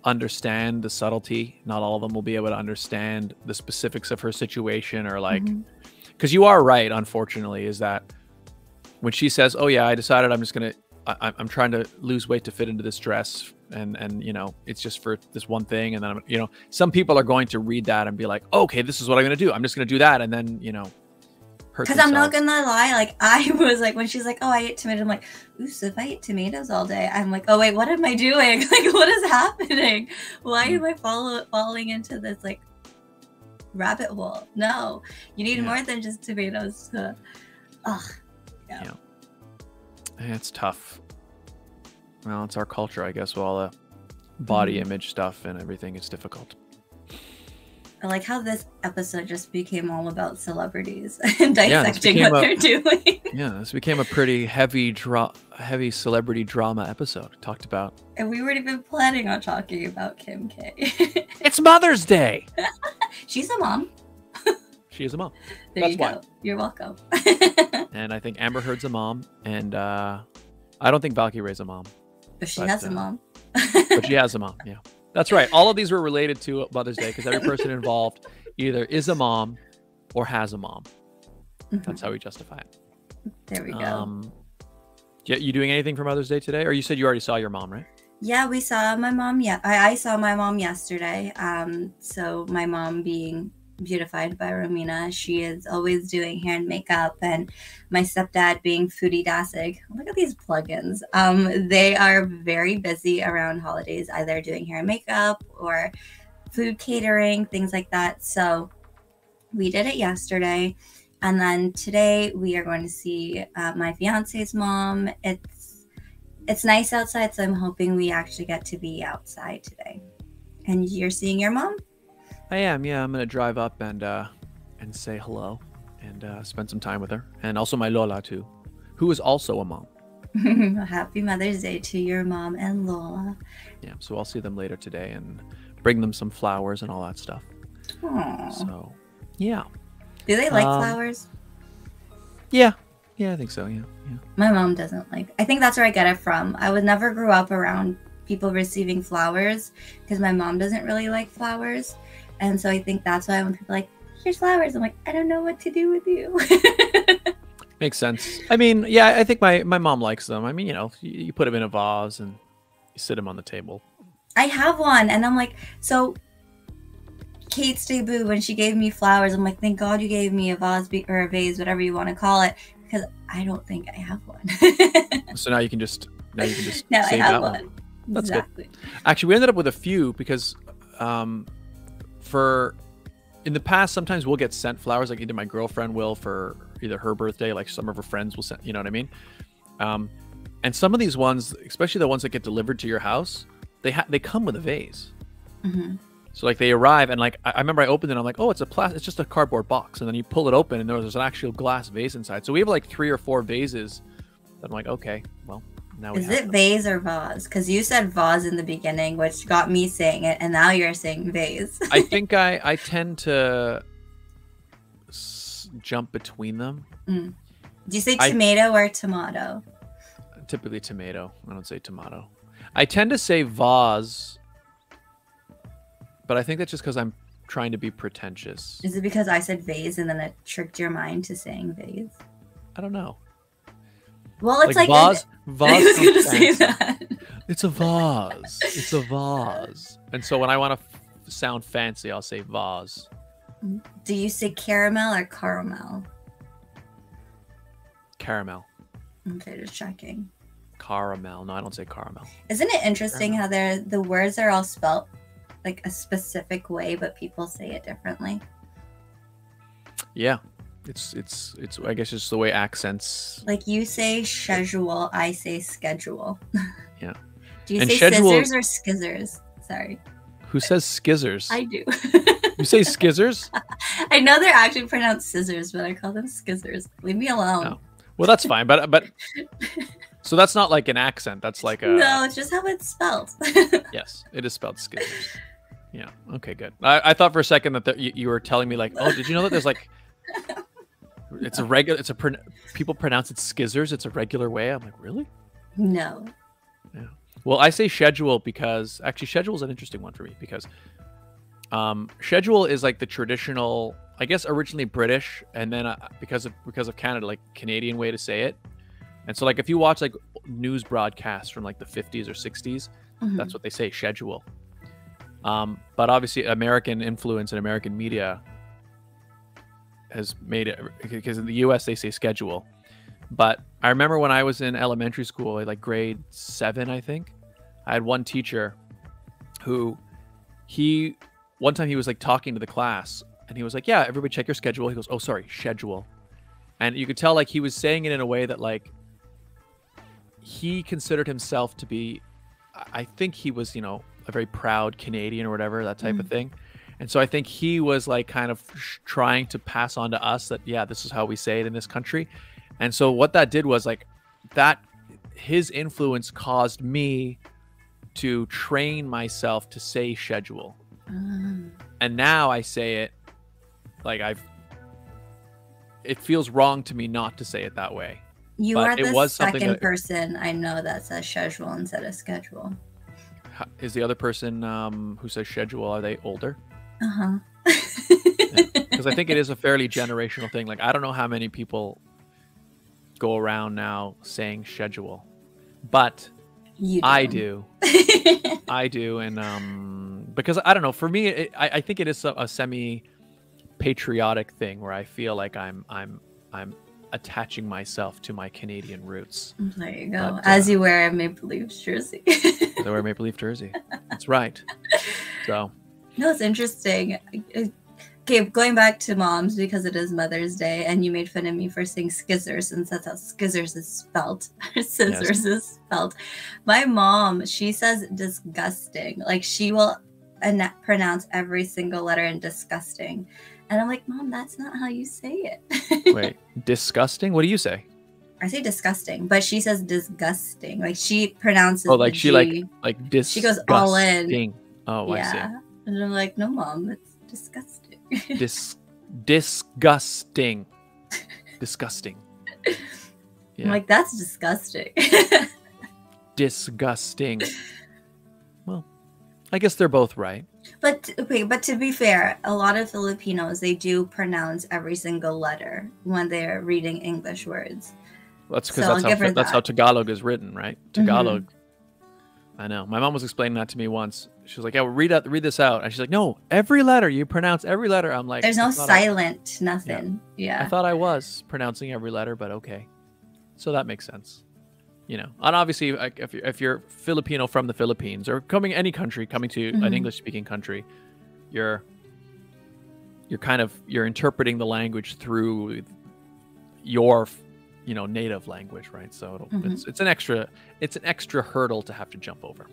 [SPEAKER 1] understand the subtlety. Not all of them will be able to understand the specifics of her situation or like because you are right unfortunately is that when she says oh yeah i decided i'm just gonna I'm- i'm trying to lose weight to fit into this dress and and you know it's just for this one thing and then i'm you know some people are going to read that and be like okay this is what i'm gonna do i'm just gonna do that and then you know
[SPEAKER 3] Because I'm not gonna lie, like I was like when she's like, "Oh, I ate tomatoes," I'm like, "Ooh, so if I eat tomatoes all day, I'm like, oh wait, what am I doing? Like, what is happening? Why
[SPEAKER 1] Hmm.
[SPEAKER 3] am I follow- falling into this like rabbit hole? No, you need
[SPEAKER 1] Yeah.
[SPEAKER 3] more than just tomatoes to. Ugh.
[SPEAKER 1] Yeah, it's tough well it's our culture i guess with all the body
[SPEAKER 3] Mhm.
[SPEAKER 1] image stuff and everything it's difficult
[SPEAKER 3] I like how this episode just became all about celebrities and dissecting
[SPEAKER 1] became
[SPEAKER 3] what
[SPEAKER 1] a-
[SPEAKER 3] they're doing.
[SPEAKER 1] yeah this became a pretty heavy dra- heavy celebrity drama episode talked about
[SPEAKER 3] and we weren't even planning on talking about Kim K.
[SPEAKER 1] it's mother's day
[SPEAKER 3] She's a mom.
[SPEAKER 1] she is a mom
[SPEAKER 3] There
[SPEAKER 1] That's
[SPEAKER 3] you
[SPEAKER 1] why.
[SPEAKER 3] go. You're welcome.
[SPEAKER 1] and I think Amber Heard's a mom, and uh, I don't think Valkyrae's a mom,
[SPEAKER 3] But she
[SPEAKER 1] But,
[SPEAKER 3] has a
[SPEAKER 1] uh,
[SPEAKER 3] mom.
[SPEAKER 1] but she has a mom. Yeah, that's right. All of these were related to Mother's Day because every person involved either is a mom or has a mom. That's how we justify it.
[SPEAKER 3] there we go.
[SPEAKER 1] Um, yeah, you doing anything for Mother's Day today? Or you said you already saw your mom, right?
[SPEAKER 3] Yeah, we saw my mom. Yeah, I, I saw my mom yesterday. Um, so my mom being beautified by Romina, she is always doing hair and makeup, and my stepdad being foodie dasig. Look at these plugins. Um, they are very busy around holidays, either doing hair and makeup or food catering, things like that. So we did it yesterday. And then today we are going to see uh, my fiance's mom. It's it's nice outside, so I'm hoping we actually get to be outside today. And you're seeing your mom?
[SPEAKER 1] I am. Yeah, I'm gonna drive up and uh, and say hello and uh, spend some time with her, and also my Lola too, who is also a mom.
[SPEAKER 3] Happy Mother's Day to your mom and Lola.
[SPEAKER 1] Yeah, so I'll see them later today and bring them some flowers and all that stuff.
[SPEAKER 3] Aw.
[SPEAKER 1] So, yeah,
[SPEAKER 3] Do they like
[SPEAKER 1] Um,
[SPEAKER 3] flowers?
[SPEAKER 1] yeah, yeah, I think so. Yeah, yeah.
[SPEAKER 3] My mom doesn't like. I think that's where I get it from. I would never grew up around people receiving flowers because my mom doesn't really like flowers, and so I think that's why when people like here's flowers, I'm like I don't know what to do with you.
[SPEAKER 1] Makes sense. I mean, yeah, I think my my mom likes them. I mean, you know, you, you put them in a vase and you sit them on the table.
[SPEAKER 3] I have one, and I'm like, so Kate's debut when she gave me flowers, I'm like, thank God you gave me a vase or a vase, whatever you want to call it, because I don't think I have one.
[SPEAKER 1] So now you can just now you can just
[SPEAKER 3] now I have
[SPEAKER 1] that
[SPEAKER 3] one.
[SPEAKER 1] That's good. Actually, we ended up with a few because um, for in the past, sometimes we'll get sent flowers. Like either my girlfriend will for either her birthday, like some of her friends will send. You know what I mean? Um, and some of these ones, especially the ones that get delivered to your house, they ha- they come with a vase.
[SPEAKER 3] hmm
[SPEAKER 1] So like they arrive and like I, I remember I opened it. I'm like, oh, it's a plastic. It's just a cardboard box. And then you pull it open and there's an actual glass vase inside. So we have like three or four vases. That I'm like, okay, now
[SPEAKER 3] Is it
[SPEAKER 1] them.
[SPEAKER 3] vase or vase? Because you said vase in the beginning, which got me saying it, and now you're saying vase.
[SPEAKER 1] I think I I tend to s- jump between them. Mm.
[SPEAKER 3] Do you say
[SPEAKER 1] I-
[SPEAKER 3] tomato or tomato?
[SPEAKER 1] Typically tomato. I don't say tomato. I tend to say vase, but I think that's just because I'm trying to be pretentious.
[SPEAKER 3] Is it because I said vase and then it tricked your mind to saying vase?
[SPEAKER 1] I don't know.
[SPEAKER 3] Well, it's like,
[SPEAKER 1] vase.
[SPEAKER 3] I
[SPEAKER 1] Vase.
[SPEAKER 3] was gonna say that.
[SPEAKER 1] It's a vase. It's a vase. And so when I want to f- sound fancy, I'll say vase.
[SPEAKER 3] Do you say caramel or caramel?
[SPEAKER 1] caramel.
[SPEAKER 3] Okay, just checking.
[SPEAKER 1] Caramel. No, I don't say caramel.
[SPEAKER 3] Isn't it interesting how they're the words are all spelt like a specific way, but people say it differently?
[SPEAKER 1] Yeah, it's it's it's. I guess just the way accents.
[SPEAKER 3] Like you say schedule, I say schedule.
[SPEAKER 1] Yeah.
[SPEAKER 3] Do you
[SPEAKER 1] And
[SPEAKER 3] say
[SPEAKER 1] schedule-
[SPEAKER 3] scissors or skizzers? Sorry,
[SPEAKER 1] Who says skizzers?
[SPEAKER 3] I do.
[SPEAKER 1] You say skizzers?
[SPEAKER 3] I know they're actually pronounced scissors, but I call them skizzers. Leave me alone.
[SPEAKER 1] No. Well, that's fine, but but. So that's not like an accent. That's like a.
[SPEAKER 3] No, it's just how it's spelled.
[SPEAKER 1] Yes, it is spelled skizzers. Yeah. Okay. Good. I, I thought for a second that there, you, you were telling me like, oh, did you know that there's like, it's a regular, it's a people pronounce it skizzers. It's a regular way. I'm like, really?
[SPEAKER 3] no. Yeah.
[SPEAKER 1] Well, I say schedule because actually schedule is an interesting one for me because um, schedule is like the traditional, I guess originally British, and then uh, because of because of Canada, like Canadian way to say it. And so like if you watch like news broadcasts from like the 50s or 60s,
[SPEAKER 3] Mhm.
[SPEAKER 1] that's what they say schedule. Um, but obviously American influence and American media has made it because in the U.S. they say schedule. But I remember when I was in elementary school, like grade seven, I think, I had one teacher who he one time he was like talking to the class and he was like, Yeah, everybody check your schedule. He goes, Oh, sorry, schedule. And you could tell like he was saying it in a way that like he considered himself to be I- I think he was, you know, a very proud Canadian or whatever, that type of mm. thing. And so I think he was like kind of trying to pass on to us that, yeah, this is how we say it in this country. And so what that did was like that his influence caused me to train myself to say schedule.
[SPEAKER 3] Um,
[SPEAKER 1] And now I say it like I've it feels wrong to me not to say it that way.
[SPEAKER 3] you
[SPEAKER 1] But
[SPEAKER 3] are
[SPEAKER 1] it
[SPEAKER 3] the
[SPEAKER 1] was
[SPEAKER 3] second
[SPEAKER 1] that-
[SPEAKER 3] person I know that says schedule instead of schedule.
[SPEAKER 1] Is the other person um, who says schedule are they older?
[SPEAKER 3] Uh huh.
[SPEAKER 1] because I think it is a fairly generational thing. Like I don't know how many people go around now saying schedule, but I do. I do, and um, because I don't know. For me, it, I, I think it is a, a semi-patriotic thing where I feel like I'm I'm I'm attaching myself to my Canadian roots.
[SPEAKER 3] there you go.
[SPEAKER 1] But,
[SPEAKER 3] As
[SPEAKER 1] uh,
[SPEAKER 3] you wear a Maple Leaf jersey.
[SPEAKER 1] I wear a Maple Leaf jersey. That's right. So
[SPEAKER 3] No, it's interesting. Okay, going back to moms because it is Mother's Day, and you made fun of me for saying skizzers, since that's how skizzers is spelled. Scissors is spelled. My mom, she says disgusting. Like she will an- pronounce every single letter in disgusting, and I'm like, Mom, that's not how you say it.
[SPEAKER 1] wait, disgusting. What do you say?
[SPEAKER 3] I say disgusting, but she says disgusting. Like she pronounces.
[SPEAKER 1] Oh, like she, like,
[SPEAKER 3] G.
[SPEAKER 1] Like dis.
[SPEAKER 3] She goes all in.
[SPEAKER 1] Oh, I see.
[SPEAKER 3] Yeah, and I'm like, no, Mom, it's disgusting.
[SPEAKER 1] Dis- disgusting. disgusting.
[SPEAKER 3] I'm like, that's disgusting.
[SPEAKER 1] disgusting. well, I guess they're both right.
[SPEAKER 3] but okay, but to be fair, a lot of Filipinos they do pronounce every single letter when they're reading English words.
[SPEAKER 1] That's because
[SPEAKER 3] So
[SPEAKER 1] that's, how, that's how
[SPEAKER 3] that. Mm-hmm.
[SPEAKER 1] Tagalog is written, right? Tagalog. I know. My mom was explaining that to me once. She was like, "Yeah, well, read out, read this out," and she's like, "No, every letter you pronounce every letter." I'm like,
[SPEAKER 3] There's no
[SPEAKER 1] thought I-
[SPEAKER 3] silent, nothing.
[SPEAKER 1] I
[SPEAKER 3] Yeah.
[SPEAKER 1] I thought I was pronouncing every letter, but okay. So that makes sense. You know, and obviously, like, if you're, if you're Filipino from the Philippines or coming any country, coming to an
[SPEAKER 3] Mhm.
[SPEAKER 1] English-speaking country, you're you're kind of you're interpreting the language through your, you know, native language, right? So it'll,
[SPEAKER 3] Mhm.
[SPEAKER 1] it's it's an extra it's an extra hurdle to have to jump over.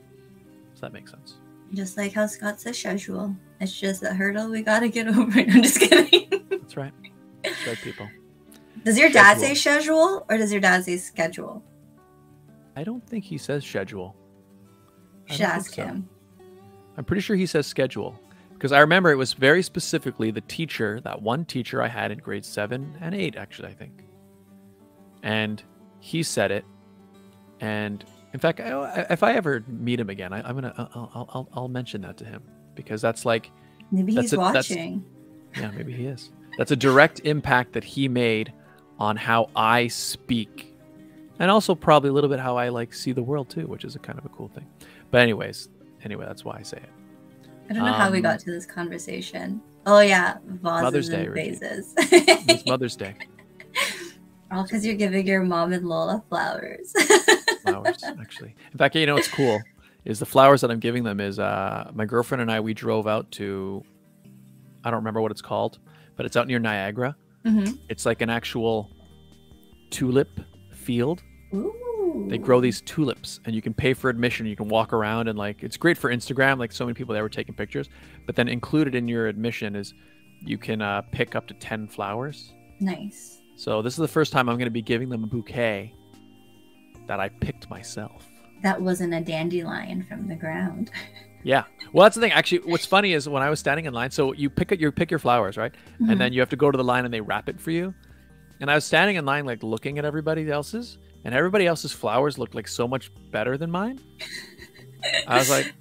[SPEAKER 1] So that makes sense.
[SPEAKER 3] Just like how Scott says schedule. It's just a hurdle we gotta get over. I'm just kidding.
[SPEAKER 1] That's right. That's right, people.
[SPEAKER 3] Does your dad say schedule or does your dad say schedule?
[SPEAKER 1] I don't think he says schedule. I
[SPEAKER 3] Should ask
[SPEAKER 1] so.
[SPEAKER 3] him.
[SPEAKER 1] I'm pretty sure he says schedule because I remember it was very specifically the teacher, that one teacher I had in grade seven and eight, actually, I think. And he said it. And in fact, I, if I ever meet him again, I, I'm gonna, I'll, I'll, I'll, I'll mention that to him because that's like,
[SPEAKER 3] Maybe
[SPEAKER 1] That's
[SPEAKER 3] he's
[SPEAKER 1] a-
[SPEAKER 3] watching.
[SPEAKER 1] yeah, maybe he is. That's a direct impact that he made on how I speak, and also probably a little bit how I like see the world too, which is a kind of a cool thing. But anyways, anyway, that's why I say it.
[SPEAKER 3] I don't know how we
[SPEAKER 1] Um,
[SPEAKER 3] got to this conversation. Oh yeah, vases
[SPEAKER 1] Mother's Day,
[SPEAKER 3] and vases.
[SPEAKER 1] It's Mother's Day.
[SPEAKER 3] All because you're giving your mom and Lola flowers.
[SPEAKER 1] flowers, actually. In fact, you know what's cool is the flowers that I'm giving them is uh, my girlfriend and I we drove out to I don't remember what it's called, but it's out near Niagara.
[SPEAKER 3] hmm
[SPEAKER 1] It's like an actual tulip field.
[SPEAKER 3] Ooh.
[SPEAKER 1] They grow these tulips, and you can pay for admission. You can walk around, and like it's great for Instagram. Like so many people there were taking pictures. But then included in your admission is you can uh, pick up to ten flowers.
[SPEAKER 3] Nice.
[SPEAKER 1] So this is the first time I'm going to be giving them a bouquet that I picked myself.
[SPEAKER 3] That wasn't a dandelion from the ground.
[SPEAKER 1] Yeah. Well, that's the thing. Actually, what's funny is when I was standing in line, so you pick your pick your flowers, right?
[SPEAKER 3] Mhm.
[SPEAKER 1] And then you have to go to the line and they wrap it for you. And I was standing in line, like looking at everybody else's, and everybody else's flowers looked like so much better than mine. I was like,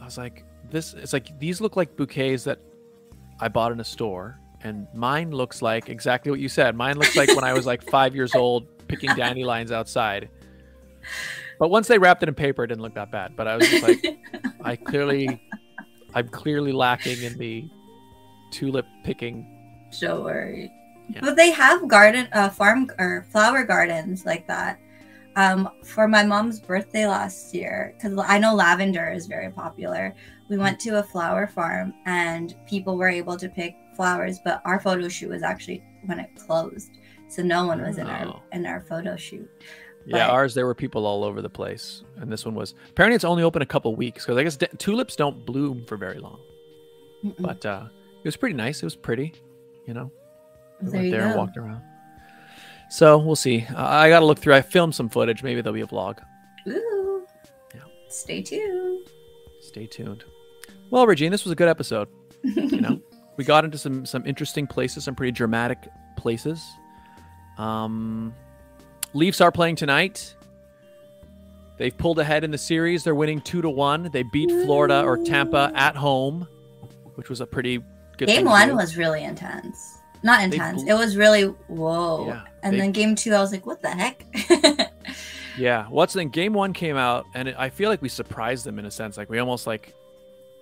[SPEAKER 1] I was like, this. It's like these look like bouquets that I bought in a store, and mine looks like exactly what you said. Mine looks like when I was like five years old picking dandelions outside. But once they wrapped it in paper, it didn't look that bad. But I was just like, I clearly, I'm clearly lacking in the tulip picking.
[SPEAKER 3] Don't worry.
[SPEAKER 1] Yeah.
[SPEAKER 3] But they have garden, uh, farm or flower gardens like that. Um, for my mom's birthday last year, because I know lavender is very popular. We went to a flower farm and people were able to pick flowers, but our photo shoot was actually when it closed, so no one was in our
[SPEAKER 1] Oh.
[SPEAKER 3] in our photo shoot.
[SPEAKER 1] Yeah, ours there were people all over the place, and this one was apparently it's only open a couple weeks because I guess tulips don't bloom for very long.
[SPEAKER 3] Mm-mm.
[SPEAKER 1] But uh, it was pretty nice. It was pretty, you know. We
[SPEAKER 3] there
[SPEAKER 1] went there and walked around. So we'll see. Uh, I got to look through. I filmed some footage. Maybe there'll be a vlog.
[SPEAKER 3] Ooh.
[SPEAKER 1] Yeah.
[SPEAKER 3] Stay tuned.
[SPEAKER 1] Stay tuned. Well, Regine, this was a good episode. You know, we got into some some interesting places, some pretty dramatic places. Um, Leafs are playing tonight. They've pulled ahead in the series. They're winning two to one. They beat Florida or Tampa at home, which was a pretty good.
[SPEAKER 3] game one was really intense. Not intense. it was really whoa.
[SPEAKER 1] Yeah,
[SPEAKER 3] and
[SPEAKER 1] they-
[SPEAKER 3] then game two, I was like, what the heck?
[SPEAKER 1] Yeah. What's the thing? Game one came out, and it, I feel like we surprised them in a sense. Like we almost like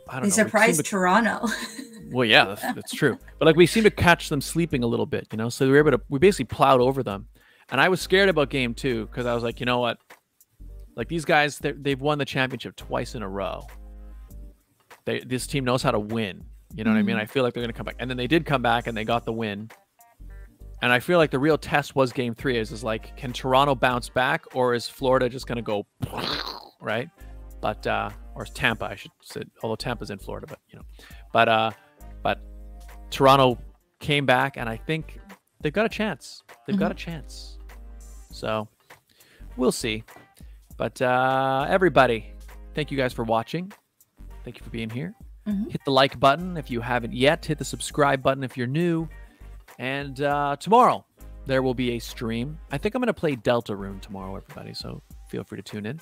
[SPEAKER 1] I don't
[SPEAKER 3] they
[SPEAKER 1] know. we
[SPEAKER 3] surprised Toronto.
[SPEAKER 1] Well, yeah, that's, that's true. But like we seem to catch them sleeping a little bit, you know. So we were able to we basically plowed over them, and I was scared about game two because I was like, you know what, like these guys, they've won the championship twice in a row. They this team knows how to win. You know what I mean?
[SPEAKER 3] Mhm.
[SPEAKER 1] I feel like they're gonna come back, and then they did come back and they got the win. And I feel like the real test was game three. Is is like, can Toronto bounce back, or is Florida just gonna go right? But uh, or Tampa, I should say, although Tampa's in Florida, but you know, but uh, but Toronto came back, and I think they've got a chance. They've got a chance. So we'll see. But uh, everybody, thank you guys for watching. Thank you for being here.
[SPEAKER 3] Mhm.
[SPEAKER 1] Hit the like button if you haven't yet. Hit the subscribe button if you're new. And uh, tomorrow there will be a stream. I think I'm going to play Deltarune tomorrow, everybody. So feel free to tune in.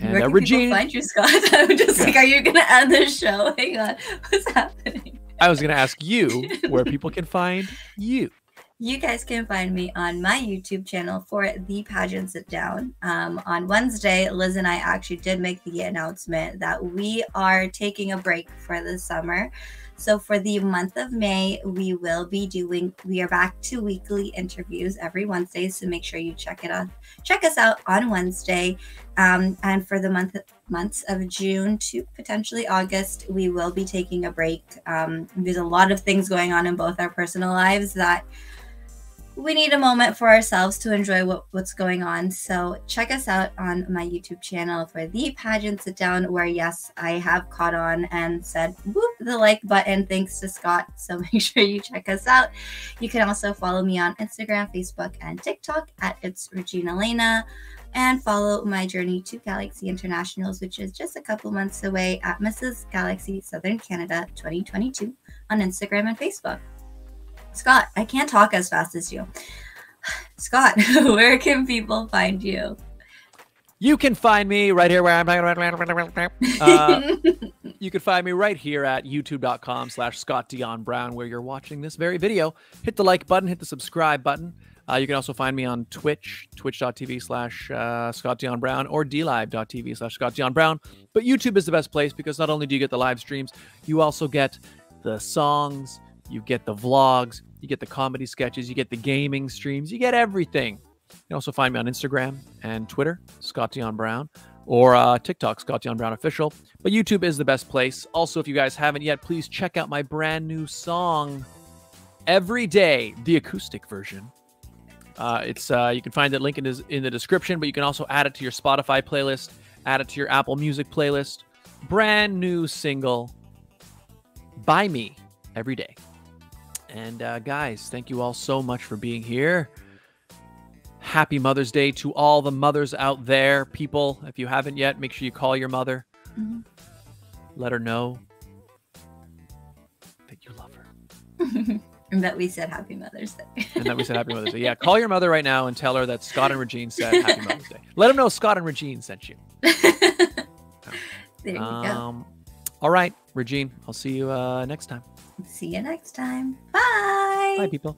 [SPEAKER 1] And
[SPEAKER 3] Where
[SPEAKER 1] uh,
[SPEAKER 3] can people find you, Scott? I'm just like, are you gonna end the show? Hang on, what's happening?
[SPEAKER 1] I was going to ask you where people can find you.
[SPEAKER 3] You guys can find me on my YouTube channel for the pageant sit down. Um, on Wednesday, Liz and I actually did make the announcement that we are taking a break for the summer. So for the month of May, we will be doing. We are back to weekly interviews every Wednesday, so make sure you check it out. Check us out on Wednesday. Um, and for the month months of June to potentially August, we will be taking a break. Um, there's a lot of things going on in both our personal lives that we need a moment for ourselves to enjoy what, what's going on. So check us out on my YouTube channel for the pageant sit down, where yes, I have caught on and said whoop the like button thanks to Scott. So make sure you check us out. You can also follow me on Instagram, Facebook, and TikTok at it's Regine Alaina. And follow my journey to Galaxy Internationals, which is just a couple months away at Mrs. Galaxy Southern Canada 2022 on Instagram and Facebook. Scott, I can't talk as fast as you. Scott, where can people find you?
[SPEAKER 1] You can find me right here where I'm. Uh, you can find me right here at youtube.com slash Scott Dion Brown, where you're watching this very video. Hit the like button, hit the subscribe button. Uh, you can also find me on Twitch, twitch.tv slash uh, Scott Dion Brown or dlive.tv slash Scott Dion Brown. But YouTube is the best place because not only do you get the live streams, you also get the songs, You get the vlogs, you get the comedy sketches, you get the gaming streams, you get everything. You can also find me on Instagram and Twitter, Scott Dion Brown, or uh, TikTok, Scott Dion Brown Official. But YouTube is the best place. Also, if you guys haven't yet, please check out my brand new song, Every Day, the acoustic version. Uh, it's uh, you can find that link in, in the description, but you can also add it to your Spotify playlist, add it to your Apple Music playlist. Brand new single by me every day. And uh, guys, thank you all so much for being here. Happy Mother's Day to all the mothers out there. People, if you haven't yet, make sure you call your mother. Mm-hmm. Let her know that you love her.
[SPEAKER 3] and that we said Happy Mother's Day.
[SPEAKER 1] and that we said Happy Mother's Day. Yeah, call your mother right now and tell her that Scott and Regine said Happy Mother's Day. Let them know Scott and Regine sent you.
[SPEAKER 3] there you um, go.
[SPEAKER 1] All right, Regine, I'll see you uh, next time.
[SPEAKER 3] See you next time. Bye.
[SPEAKER 1] Bye, people.